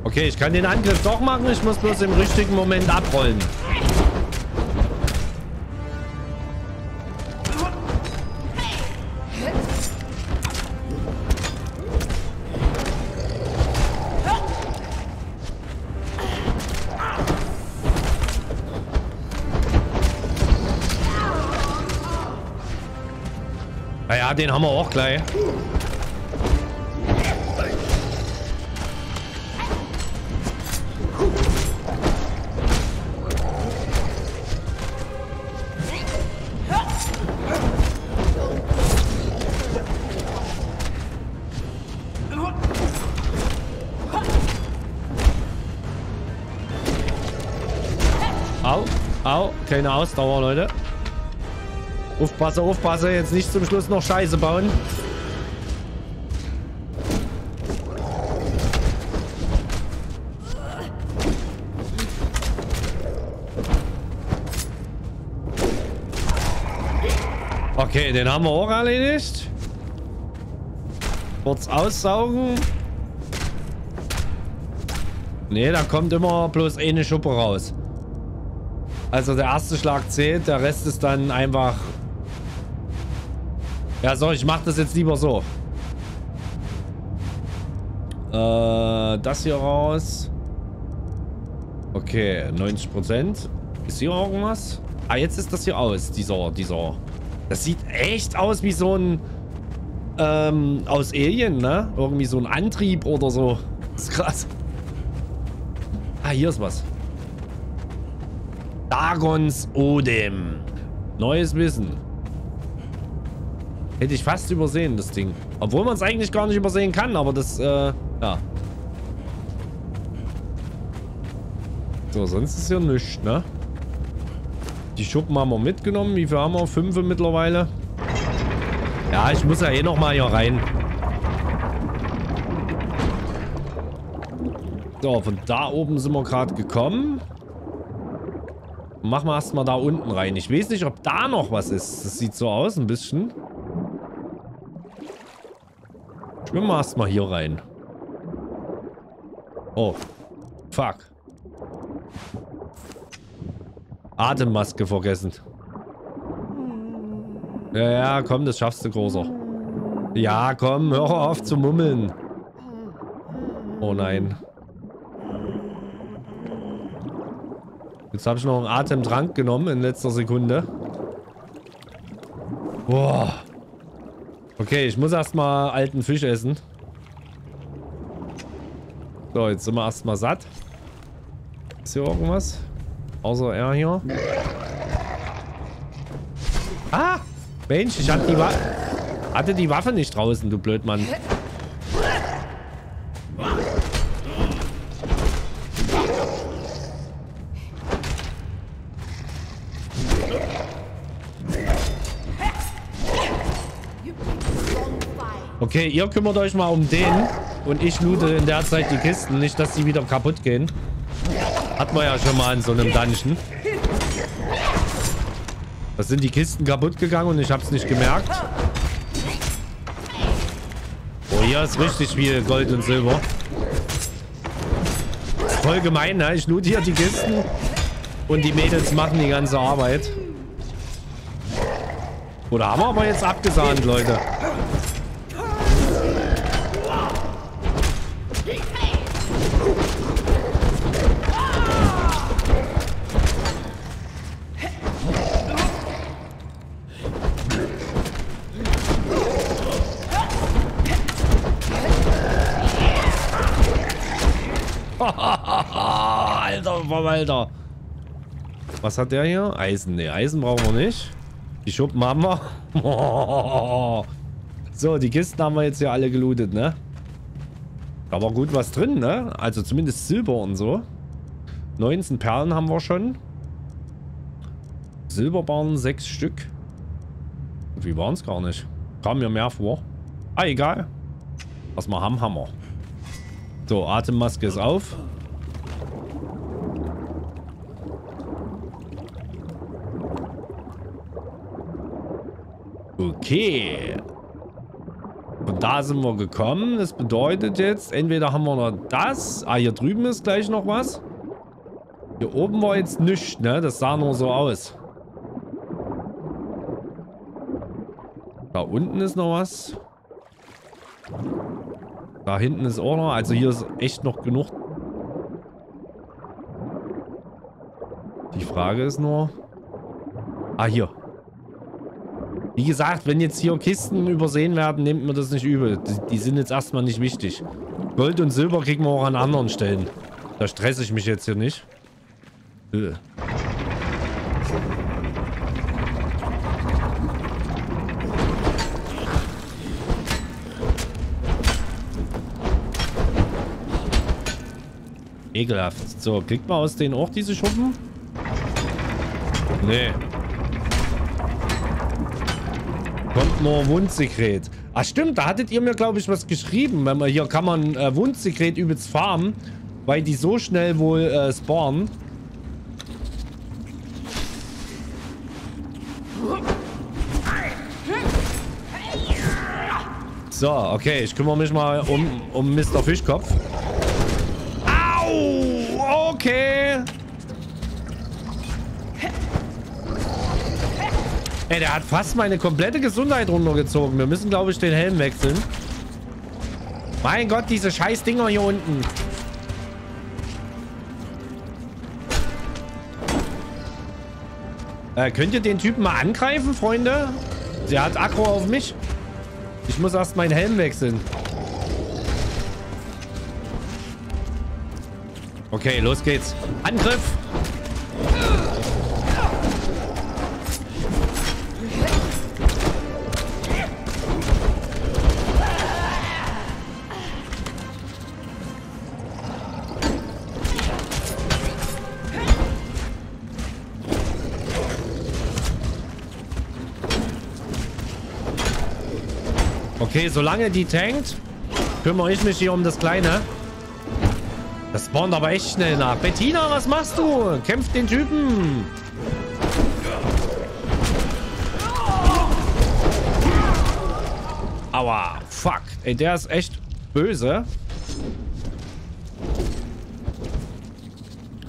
Okay, ich kann den Angriff doch machen. Ich muss bloß im richtigen Moment abrollen. Den haben wir auch gleich. Au, au, keine Ausdauer, Leute. Aufpasse, aufpasse, jetzt nicht zum Schluss noch Scheiße bauen. Okay, den haben wir auch erledigt. Kurz aussaugen. Ne, da kommt immer bloß eine Schuppe raus. Also der erste Schlag zählt, der Rest ist dann einfach... Ja, so, ich mach das jetzt lieber so. Äh, das hier raus. Okay, 90%. Ist hier irgendwas? Ah, jetzt ist das hier aus, dieser, dieser... Das sieht echt aus wie so ein... Ähm, aus Alien, ne? Irgendwie so ein Antrieb oder so. Das ist krass. Ah, hier ist was. Dagons Odem. Neues Wissen. Hätte ich fast übersehen, das Ding. Obwohl man es eigentlich gar nicht übersehen kann, aber das, äh, ja. So, sonst ist hier nichts, ne? Die Schuppen haben wir mitgenommen. Wie viel haben wir? Fünf mittlerweile. Ja, ich muss ja eh noch mal hier rein. So, von da oben sind wir gerade gekommen. Machen wir erstmal da unten rein. Ich weiß nicht, ob da noch was ist. Das sieht so aus, ein bisschen. Schwimmen wir erstmal hier rein. Oh. Fuck. Atemmaske vergessen. Ja, ja, komm, das schaffst du, Großer. Ja, komm, hör auf zu mummeln. Oh nein. Jetzt habe ich noch einen Atemtrank genommen in letzter Sekunde. Boah. Okay, ich muss erstmal alten Fisch essen. So, jetzt sind wir erstmal satt. Ist hier irgendwas? Außer er hier. Ah! Mensch, ich hatte die, Wa hatte die Waffe nicht draußen, du Blödmann. Okay, ihr kümmert euch mal um den. Und ich loote in der Zeit die Kisten. Nicht, dass die wieder kaputt gehen. Hat man ja schon mal in so einem Dungeon. Da sind die Kisten kaputt gegangen und ich habe es nicht gemerkt. Oh, hier ist richtig viel Gold und Silber. Voll gemein, ne? Ich loot hier die Kisten und die Mädels machen die ganze Arbeit. Oder haben wir aber jetzt abgesahnt, Leute? Alter. Was hat der hier? Eisen. Ne, Eisen brauchen wir nicht. Die Schuppen haben wir. So, die Kisten haben wir jetzt hier alle gelootet, ne? Da war gut was drin, ne? Also zumindest Silber und so. 19 Perlen haben wir schon. Silberbarren 6 Stück. Wie waren es gar nicht? Kam mir mehr vor. Ah, egal. Was wir haben, haben wir. So, Atemmaske ist auf. Okay. Und da sind wir gekommen. Das bedeutet jetzt, entweder haben wir noch das. Ah, hier drüben ist gleich noch was. Hier oben war jetzt nichts, ne? Das sah nur so aus. Da unten ist noch was. Da hinten ist auch noch. Also hier ist echt noch genug. Die Frage ist nur... Ah, hier. Wie gesagt, wenn jetzt hier Kisten übersehen werden, nehmt mir das nicht übel. Die, die sind jetzt erstmal nicht wichtig. Gold und Silber kriegen wir auch an anderen Stellen. Da stresse ich mich jetzt hier nicht. Äh. Ekelhaft. So, kriegt man aus denen auch diese Schuppen? Nee. Kommt nur Wundsekret. Ach stimmt, da hattet ihr mir, glaube ich, was geschrieben. Wenn man hier kann man äh, Wundsekret übelst farmen, weil die so schnell wohl äh, spawnen. So, okay, ich kümmere mich mal um, um Mr. Fischkopf. Au! Okay. Ey, der hat fast meine komplette Gesundheit runtergezogen. Wir müssen, glaube ich, den Helm wechseln. Mein Gott, diese scheiß Dinger hier unten. Äh, könnt ihr den Typen mal angreifen, Freunde? Der hat Akro auf mich. Ich muss erst meinen Helm wechseln. Okay, los geht's. Angriff! Okay, solange die tankt, kümmere ich mich hier um das Kleine. Das spawnt aber echt schnell nach. Bettina, was machst du? Kämpft den Typen. Aua, fuck. Ey, der ist echt böse.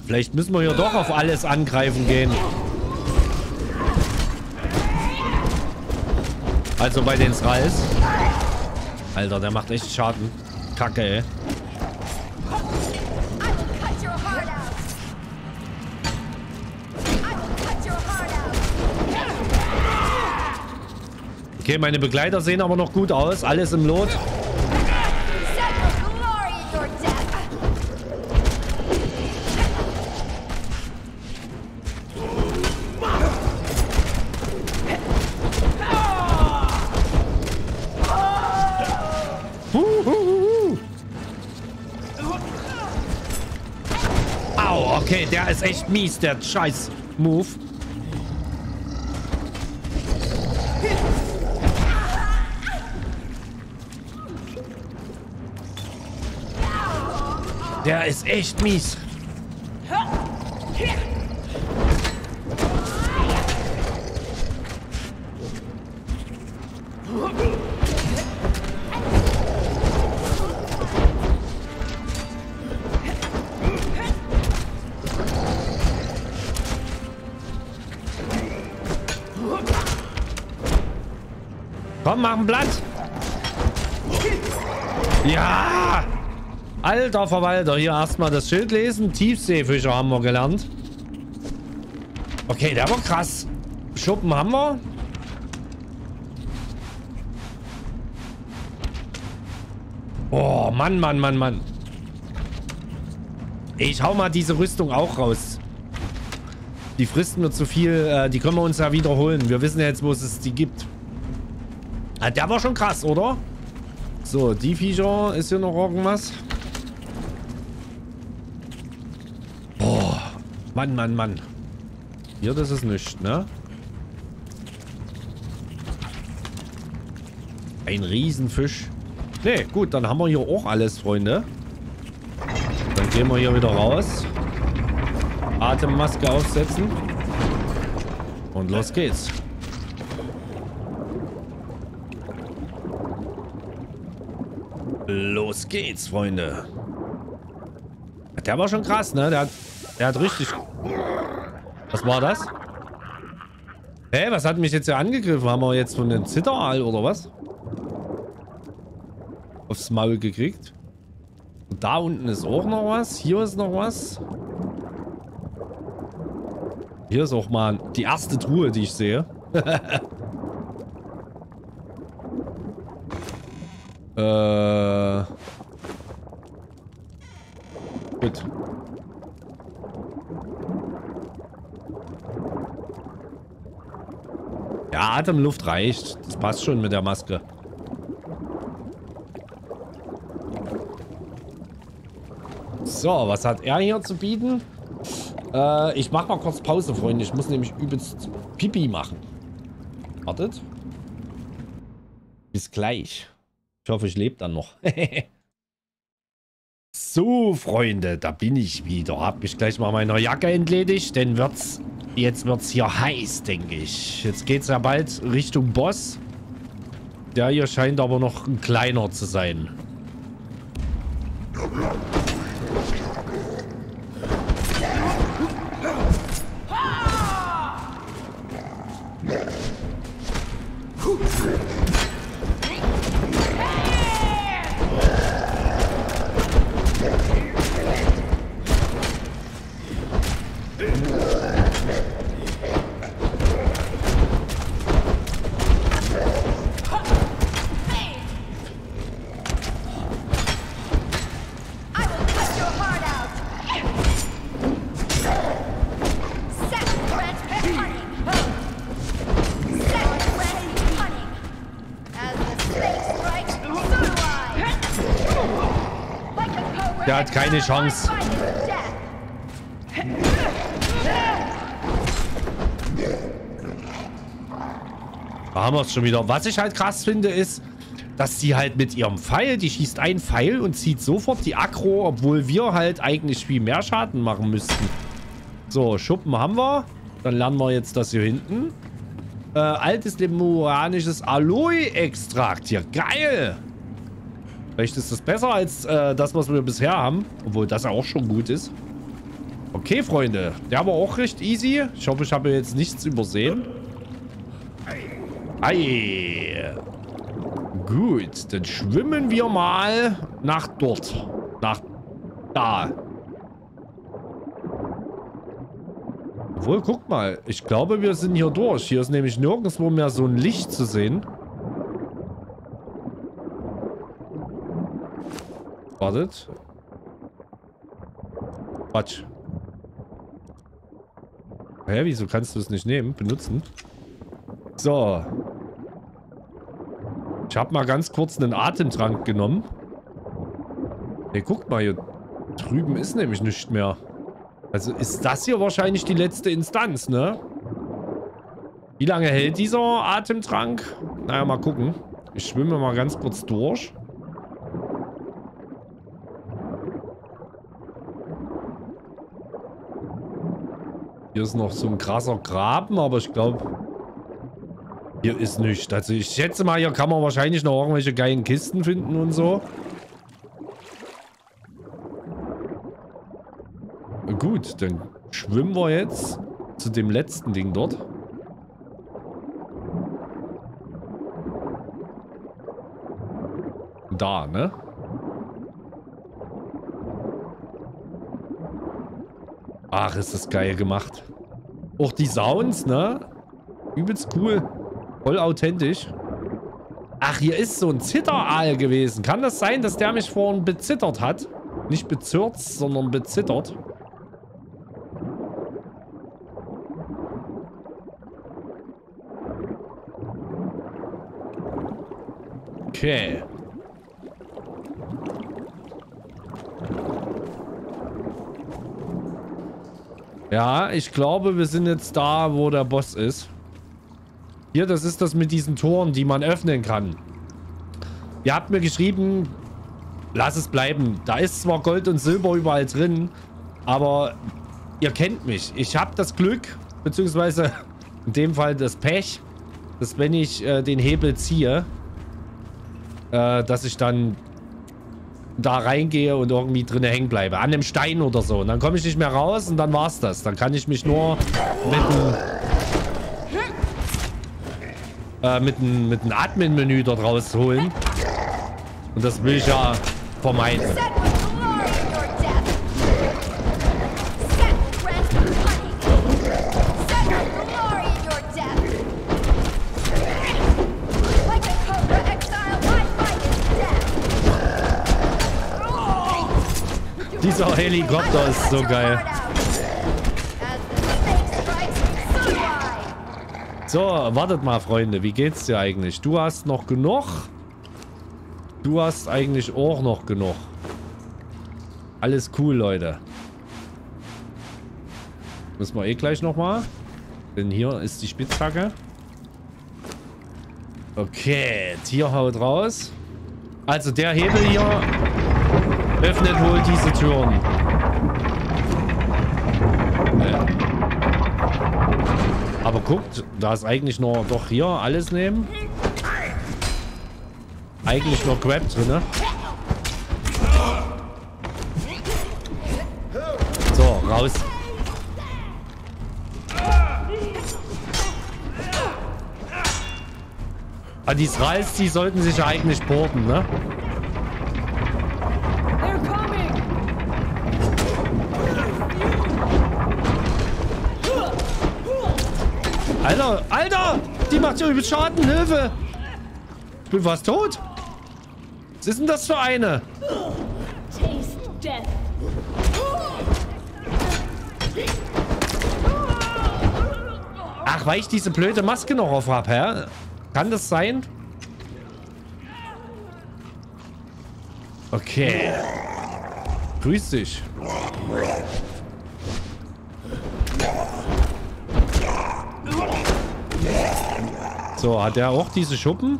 Vielleicht müssen wir hier doch auf alles angreifen gehen. Also bei den Srals. Alter, der macht echt Schaden. Kacke, ey. Okay, meine Begleiter sehen aber noch gut aus. Alles im Lot. Mies, der scheiß Move. Der ist echt mies. Komm, mach ein Blatt. Ja! Alter Verwalter, hier erstmal das Schild lesen. Tiefseefischer haben wir gelernt. Okay, der war krass. Schuppen haben wir. Oh, Mann, Mann, Mann, Mann. Ich hau mal diese Rüstung auch raus. Die frisst mir zu viel. Äh, die können wir uns ja wiederholen. Wir wissen ja jetzt, wo es die gibt. Ah, der war schon krass, oder? So, die Viecher. Ist hier noch irgendwas? Mann, Mann, Mann. Hier, das ist nichts, ne? Ein Riesenfisch. Ne, gut, dann haben wir hier auch alles, Freunde. Dann gehen wir hier wieder raus. Atemmaske aufsetzen. Und los geht's. Los geht's, Freunde. Der war schon krass, ne? Der hat, der hat richtig... Was war das? Hä, hey, was hat mich jetzt hier angegriffen? Haben wir jetzt von einem Zitteraal oder was? Aufs Maul gekriegt. Und da unten ist auch noch was. Hier ist noch was. Hier ist auch mal die erste Truhe, die ich sehe. äh... Gut. Ja, Atemluft reicht. Das passt schon mit der Maske. So, was hat er hier zu bieten? Äh, ich mach mal kurz Pause, Freunde. Ich muss nämlich übelst Pipi machen. Wartet. Bis gleich. Ich hoffe, ich lebe dann noch. so, Freunde, da bin ich wieder. Hab mich gleich mal meiner Jacke entledigt, denn wird's, jetzt wird's hier heiß, denke ich. Jetzt geht's ja bald Richtung Boss. Der hier scheint aber noch ein kleiner zu sein. Keine Chance. Da haben wir es schon wieder. Was ich halt krass finde, ist, dass sie halt mit ihrem Pfeil, die schießt einen Pfeil und zieht sofort die Aggro, obwohl wir halt eigentlich viel mehr Schaden machen müssten. So, Schuppen haben wir. Dann lernen wir jetzt das hier hinten. Äh, altes lemuranisches Aloe-Extrakt hier. Geil! Vielleicht ist das besser als äh, das, was wir bisher haben. Obwohl das ja auch schon gut ist. Okay, Freunde. Der war auch recht easy. Ich hoffe, ich habe jetzt nichts übersehen. Ei. Gut, dann schwimmen wir mal nach dort. Nach da. Obwohl, guck mal. Ich glaube, wir sind hier durch. Hier ist nämlich nirgendwo mehr so ein Licht zu sehen. Wartet. Quatsch. Hä, wieso kannst du es nicht nehmen? Benutzen? So. Ich habe mal ganz kurz einen Atemtrank genommen. Hey, guck mal, hier drüben ist nämlich nichts mehr. Also ist das hier wahrscheinlich die letzte Instanz, ne? Wie lange hält dieser Atemtrank? Naja, mal gucken. Ich schwimme mal ganz kurz durch. Hier ist noch so ein krasser Graben, aber ich glaube, hier ist nichts. Also ich schätze mal, hier kann man wahrscheinlich noch irgendwelche geilen Kisten finden und so. Gut, dann schwimmen wir jetzt zu dem letzten Ding dort. Da, ne? Ach, ist das geil gemacht. Auch die Sounds, ne? Übelst cool. Voll authentisch. Ach, hier ist so ein Zitteraal gewesen. Kann das sein, dass der mich vorhin bezittert hat? Nicht bezürzt, sondern bezittert. Okay. Ja, ich glaube, wir sind jetzt da, wo der Boss ist. Hier, das ist das mit diesen Toren, die man öffnen kann. Ihr habt mir geschrieben, lass es bleiben. Da ist zwar Gold und Silber überall drin, aber ihr kennt mich. Ich habe das Glück, beziehungsweise in dem Fall das Pech, dass wenn ich äh, den Hebel ziehe, äh, dass ich dann da reingehe und irgendwie drinnen hängen bleibe. An einem Stein oder so. Und dann komme ich nicht mehr raus und dann war's das. Dann kann ich mich nur mit einem äh, mit einem mit Admin-Menü dort rausholen. Und das will ich ja vermeiden. Dieser Helikopter ist so geil. So, wartet mal, Freunde. Wie geht's dir eigentlich? Du hast noch genug. Du hast eigentlich auch noch genug. Alles cool, Leute. Müssen wir eh gleich nochmal. Denn hier ist die Spitzhacke. Okay, Tier haut raus. Also der Hebel hier öffnet wohl diese Türen. Aber guckt, da ist eigentlich nur doch hier alles nehmen. Eigentlich nur Grab drin, ne? So, raus. Ah, die Srals, die sollten sich ja eigentlich porten, ne? Alter, Alter! Die macht ja übel Schaden, Hilfe! Ich bin fast tot. Was ist denn das für eine? Ach, weil ich diese blöde Maske noch auf habe, hä? Kann das sein? Okay. Grüß dich. So, hat der auch diese Schuppen?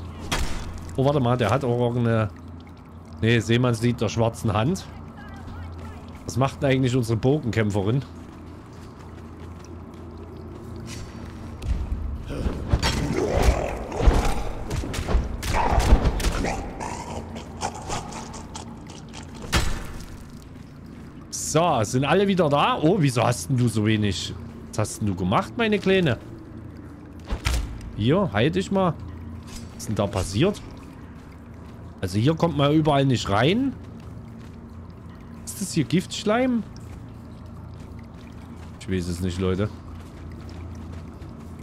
Oh, warte mal, der hat auch eine... Ne, Seemannslied der schwarzen Hand. Was macht denn eigentlich unsere Bogenkämpferin? So, sind alle wieder da? Oh, wieso hast denn du so wenig? Was hast denn du gemacht, meine Kleine? Hier, heil dich mal. Was ist denn da passiert? Also hier kommt man überall nicht rein. Ist das hier Giftschleim? Ich weiß es nicht, Leute.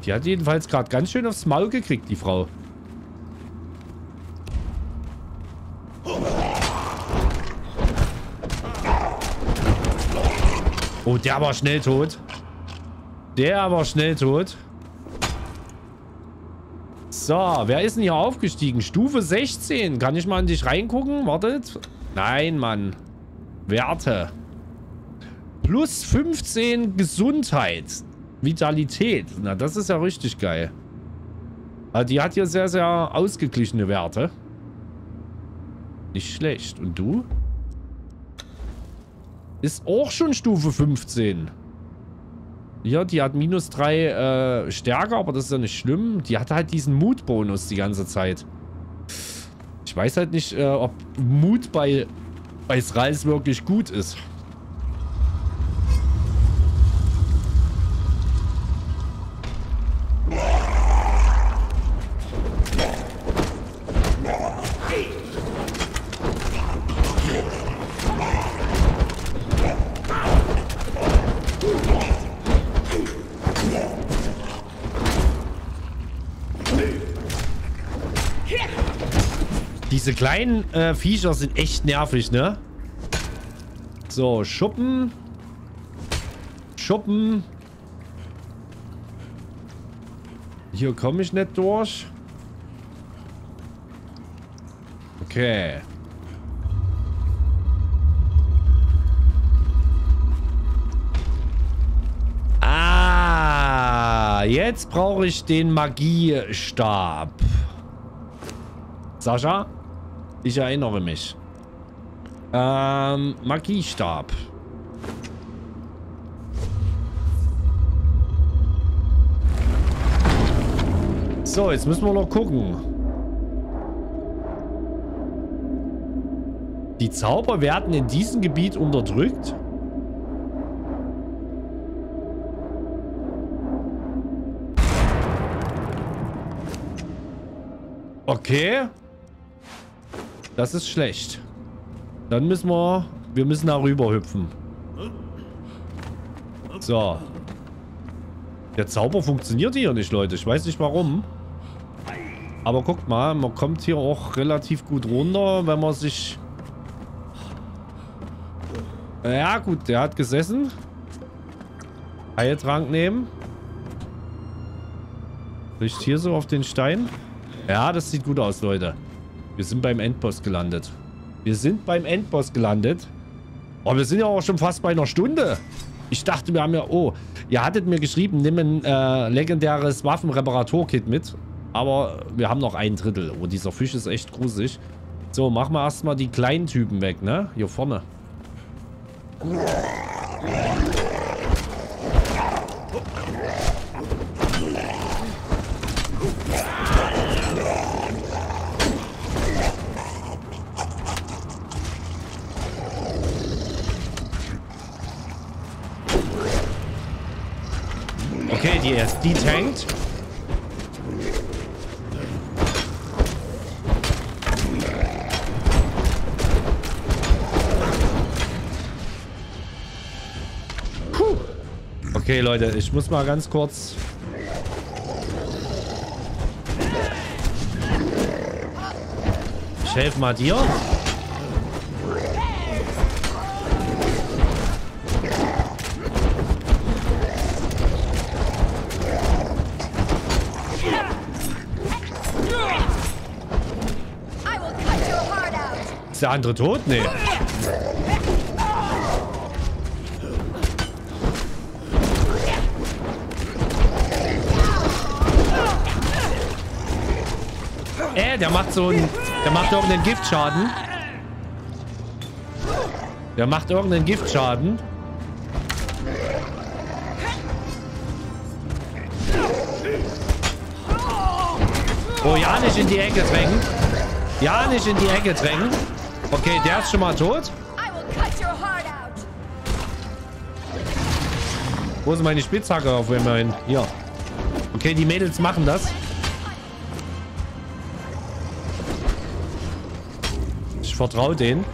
Die hat jedenfalls gerade ganz schön aufs Maul gekriegt, die Frau. Oh, der war schnell tot. Der war schnell tot. So, wer ist denn hier aufgestiegen? Stufe 16. Kann ich mal in dich reingucken? Wartet. Nein, Mann. Werte. Plus 15 Gesundheit. Vitalität. Na, das ist ja richtig geil. Also die hat hier sehr, sehr ausgeglichene Werte. Nicht schlecht. Und du? Ist auch schon Stufe 15. Ja, die hat minus 3 äh, Stärke, aber das ist ja nicht schlimm. Die hat halt diesen Mutbonus die ganze Zeit. Ich weiß halt nicht, äh, ob Mut bei, bei Srals wirklich gut ist. Diese kleinen äh, Viecher sind echt nervig, ne? So, Schuppen. Schuppen. Hier komme ich nicht durch. Okay. Ah, jetzt brauche ich den Magiestab. Sascha? Ich erinnere mich. Ähm, Magiestab. So, jetzt müssen wir noch gucken. Die Zauber werden in diesem Gebiet unterdrückt. Okay. Das ist schlecht. Dann müssen wir... Wir müssen da rüber hüpfen. So. Der Zauber funktioniert hier nicht, Leute. Ich weiß nicht warum. Aber guckt mal, man kommt hier auch relativ gut runter, wenn man sich Ja, gut, der hat gesessen. Heiltrank nehmen. Vielleicht hier so auf den Stein. Ja, das sieht gut aus, Leute. Wir sind beim Endboss gelandet. Wir sind beim Endboss gelandet. Oh, wir sind ja auch schon fast bei einer Stunde. Ich dachte, wir haben ja... Oh, ihr hattet mir geschrieben, nimm ein äh, legendäres Waffenreparaturkit mit. Aber wir haben noch ein Drittel. Oh, dieser Fisch ist echt gruselig. So, machen wir erstmal die kleinen Typen weg, ne? Hier vorne. Die ist detankt. Puh. Okay, Leute, ich muss mal ganz kurz... Ich helfe mal dir. Der andere tot? Nee. Äh, der macht so ein... Der macht irgendeinen Giftschaden. Der macht irgendeinen Giftschaden. Oh, ja nicht in die Ecke drängen. Ja nicht in die Ecke drängen. Okay, der ist schon mal tot. Wo ist meine Spitzhacke auf immerhin? Hier. Okay, die Mädels machen das. Ich vertraue denen.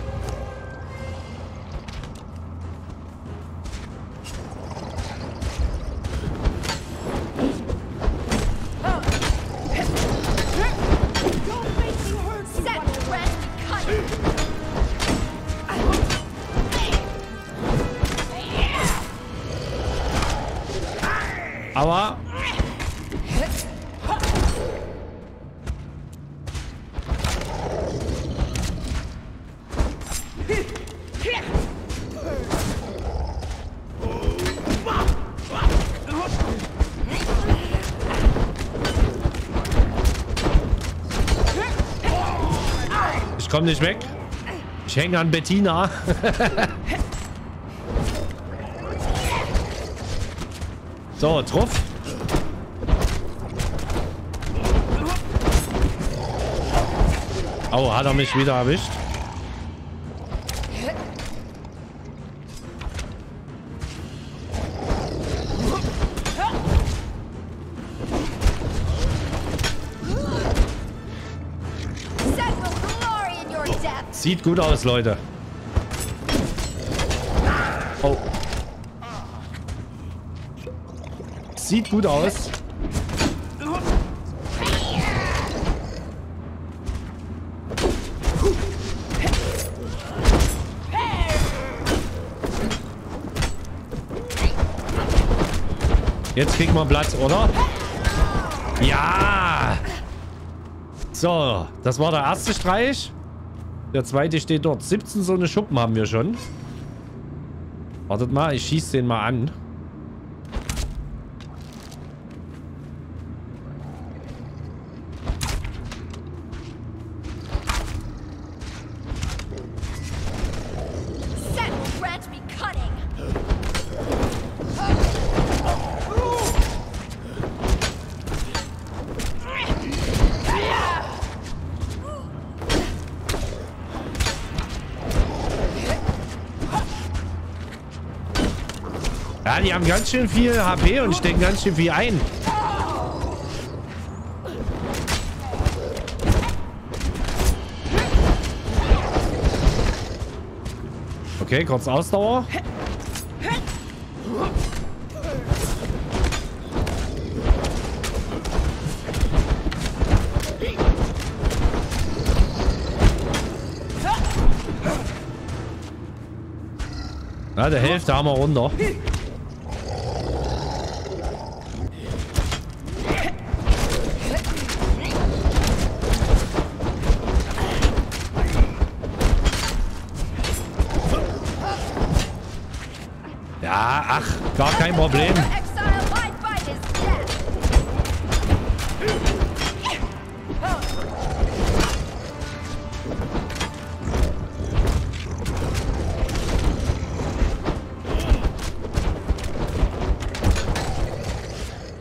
Ich komme nicht weg. Ich hänge an Bettina. so, Truff. Oh, hat er mich wieder erwischt? Sieht gut aus, Leute. Oh. Sieht gut aus. Jetzt kriegen wir Platz, oder? Ja! So, das war der erste Streich. Der zweite steht dort. 17 so eine Schuppen haben wir schon. Wartet mal, ich schieße den mal an. Haben ganz schön viel HP und stecken ganz schön viel ein. Okay, kurz Ausdauer. Ja, der Hälfte haben wir runter.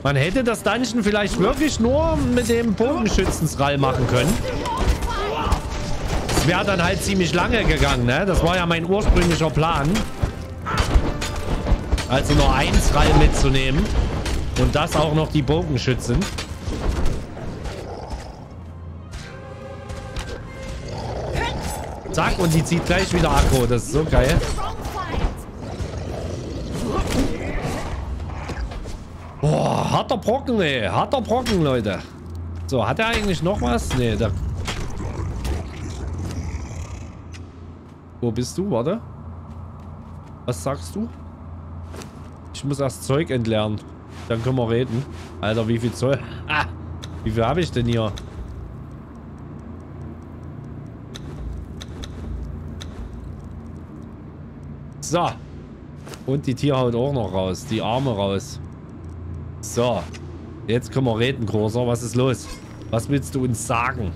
Man hätte das Dungeon vielleicht wirklich nur mit dem Bogenschützensrall machen können. Das wäre dann halt ziemlich lange gegangen, ne? Das war ja mein ursprünglicher Plan. Also nur eins Rall mitzunehmen. Und das auch noch die Bogenschützen. Zack, und sie zieht gleich wieder Akku. Das ist so geil. Harter Brocken, ey. Harter Brocken, Leute. So, hat er eigentlich noch was? Nee, da... Wo bist du? Warte. Was sagst du? Ich muss erst Zeug entlernen. Dann können wir reden. Alter, wie viel Zeug... Ah, wie viel habe ich denn hier? So. Und die Tierhaut auch noch raus. Die Arme raus. So. Jetzt können wir reden, Großer. Was ist los? Was willst du uns sagen?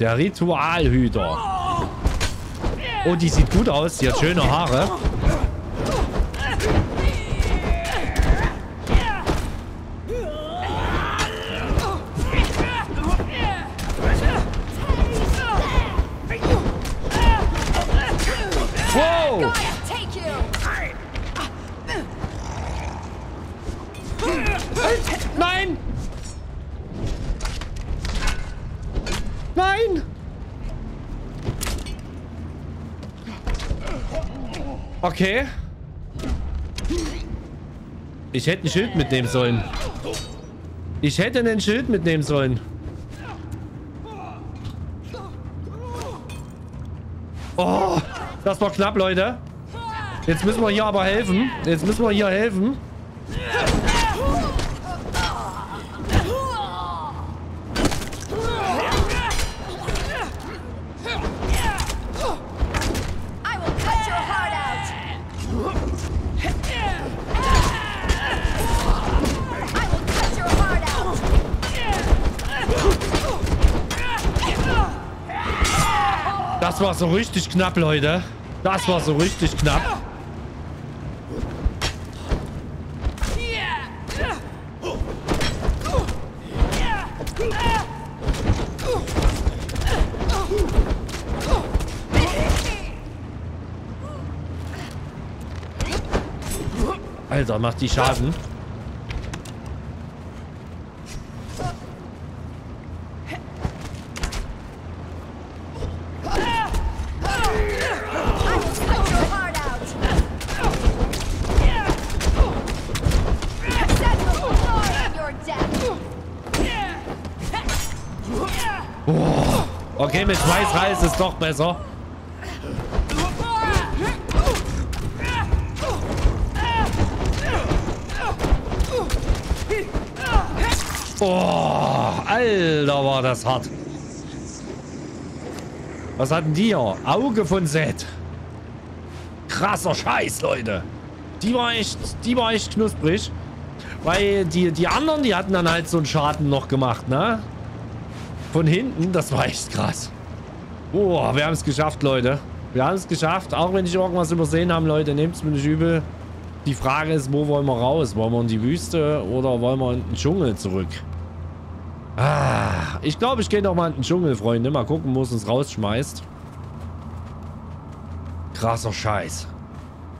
Der Ritualhüter. Oh, die sieht gut aus. Die hat schöne Haare. Okay. Ich hätte ein Schild mitnehmen sollen. Ich hätte ein Schild mitnehmen sollen. Oh, das war knapp, Leute. Jetzt müssen wir hier aber helfen. Jetzt müssen wir hier helfen. So richtig knapp, Leute. Das war so richtig knapp. Alter, macht die Schaden. Schweißreis ist doch besser. Oh, Alter, war das hart. Was hatten die hier? Auge von Set. Krasser Scheiß, Leute. Die war echt, die war echt knusprig. Weil die, die anderen, die hatten dann halt so einen Schaden noch gemacht, ne? Von hinten, das war echt krass. Boah, wir haben es geschafft, Leute. Wir haben es geschafft. Auch wenn ich irgendwas übersehen habe, Leute, nehmt es mir nicht übel. Die Frage ist, wo wollen wir raus? Wollen wir in die Wüste oder wollen wir in den Dschungel zurück? Ah, ich glaube, ich gehe noch mal in den Dschungel, Freunde. Mal gucken, wo es uns rausschmeißt. Krasser Scheiß.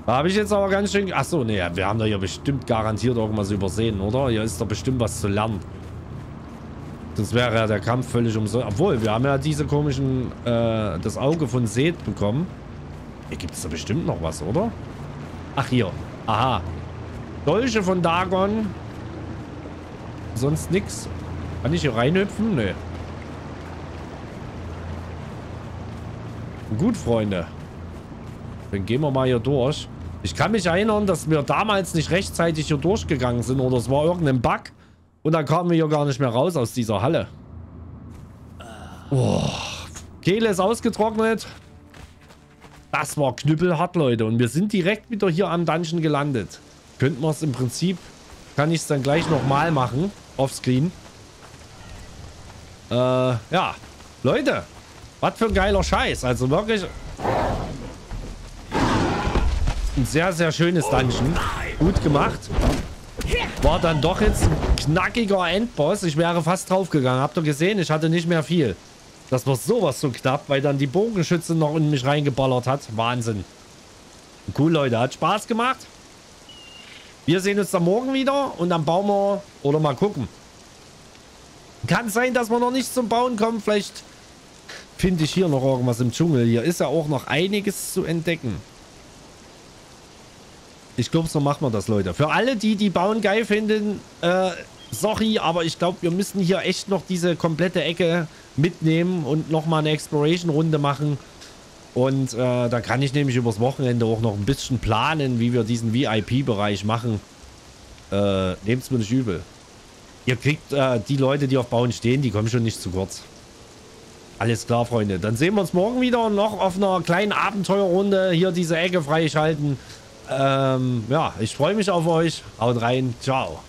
Da habe ich jetzt aber ganz schön... Achso, nee, wir haben da ja bestimmt garantiert irgendwas übersehen, oder? Hier ist doch bestimmt was zu lernen. Das wäre ja der Kampf völlig umsonst. Obwohl, wir haben ja diese komischen, äh, das Auge von Seth bekommen. Hier gibt es da bestimmt noch was, oder? Ach, hier. Aha. Dolche von Dagon. Sonst nix. Kann ich hier reinhüpfen? Nö. Gut, Freunde. Dann gehen wir mal hier durch. Ich kann mich erinnern, dass wir damals nicht rechtzeitig hier durchgegangen sind oder es war irgendein Bug. Und dann kamen wir hier gar nicht mehr raus aus dieser Halle. Oh, Kehle ist ausgetrocknet. Das war knüppelhart, Leute. Und wir sind direkt wieder hier am Dungeon gelandet. Könnten wir es im Prinzip... Kann ich es dann gleich nochmal machen. Offscreen. Äh, ja. Leute. Was für ein geiler Scheiß. Also wirklich... Ein sehr, sehr schönes Dungeon. Gut gemacht. War dann doch jetzt ein knackiger Endboss. Ich wäre fast draufgegangen. Habt ihr gesehen? Ich hatte nicht mehr viel. Das war sowas so knapp, weil dann die Bogenschütze noch in mich reingeballert hat. Wahnsinn. Cool, Leute. Hat Spaß gemacht. Wir sehen uns dann morgen wieder und dann bauen wir oder mal gucken. Kann sein, dass wir noch nicht zum Bauen kommen. Vielleicht finde ich hier noch irgendwas im Dschungel. Hier ist ja auch noch einiges zu entdecken. Ich glaube, so machen wir das, Leute. Für alle, die die Bauen geil finden, äh, sorry, aber ich glaube, wir müssen hier echt noch diese komplette Ecke mitnehmen und nochmal eine Exploration-Runde machen. Und äh, da kann ich nämlich übers Wochenende auch noch ein bisschen planen, wie wir diesen VIP-Bereich machen. Äh, Nehmt es mir nicht übel. Ihr kriegt äh, die Leute, die auf Bauen stehen, die kommen schon nicht zu kurz. Alles klar, Freunde. Dann sehen wir uns morgen wieder noch auf einer kleinen Abenteuerrunde. Hier diese Ecke freischalten. Ähm, ja, ich freue mich auf euch. Haut rein. Ciao.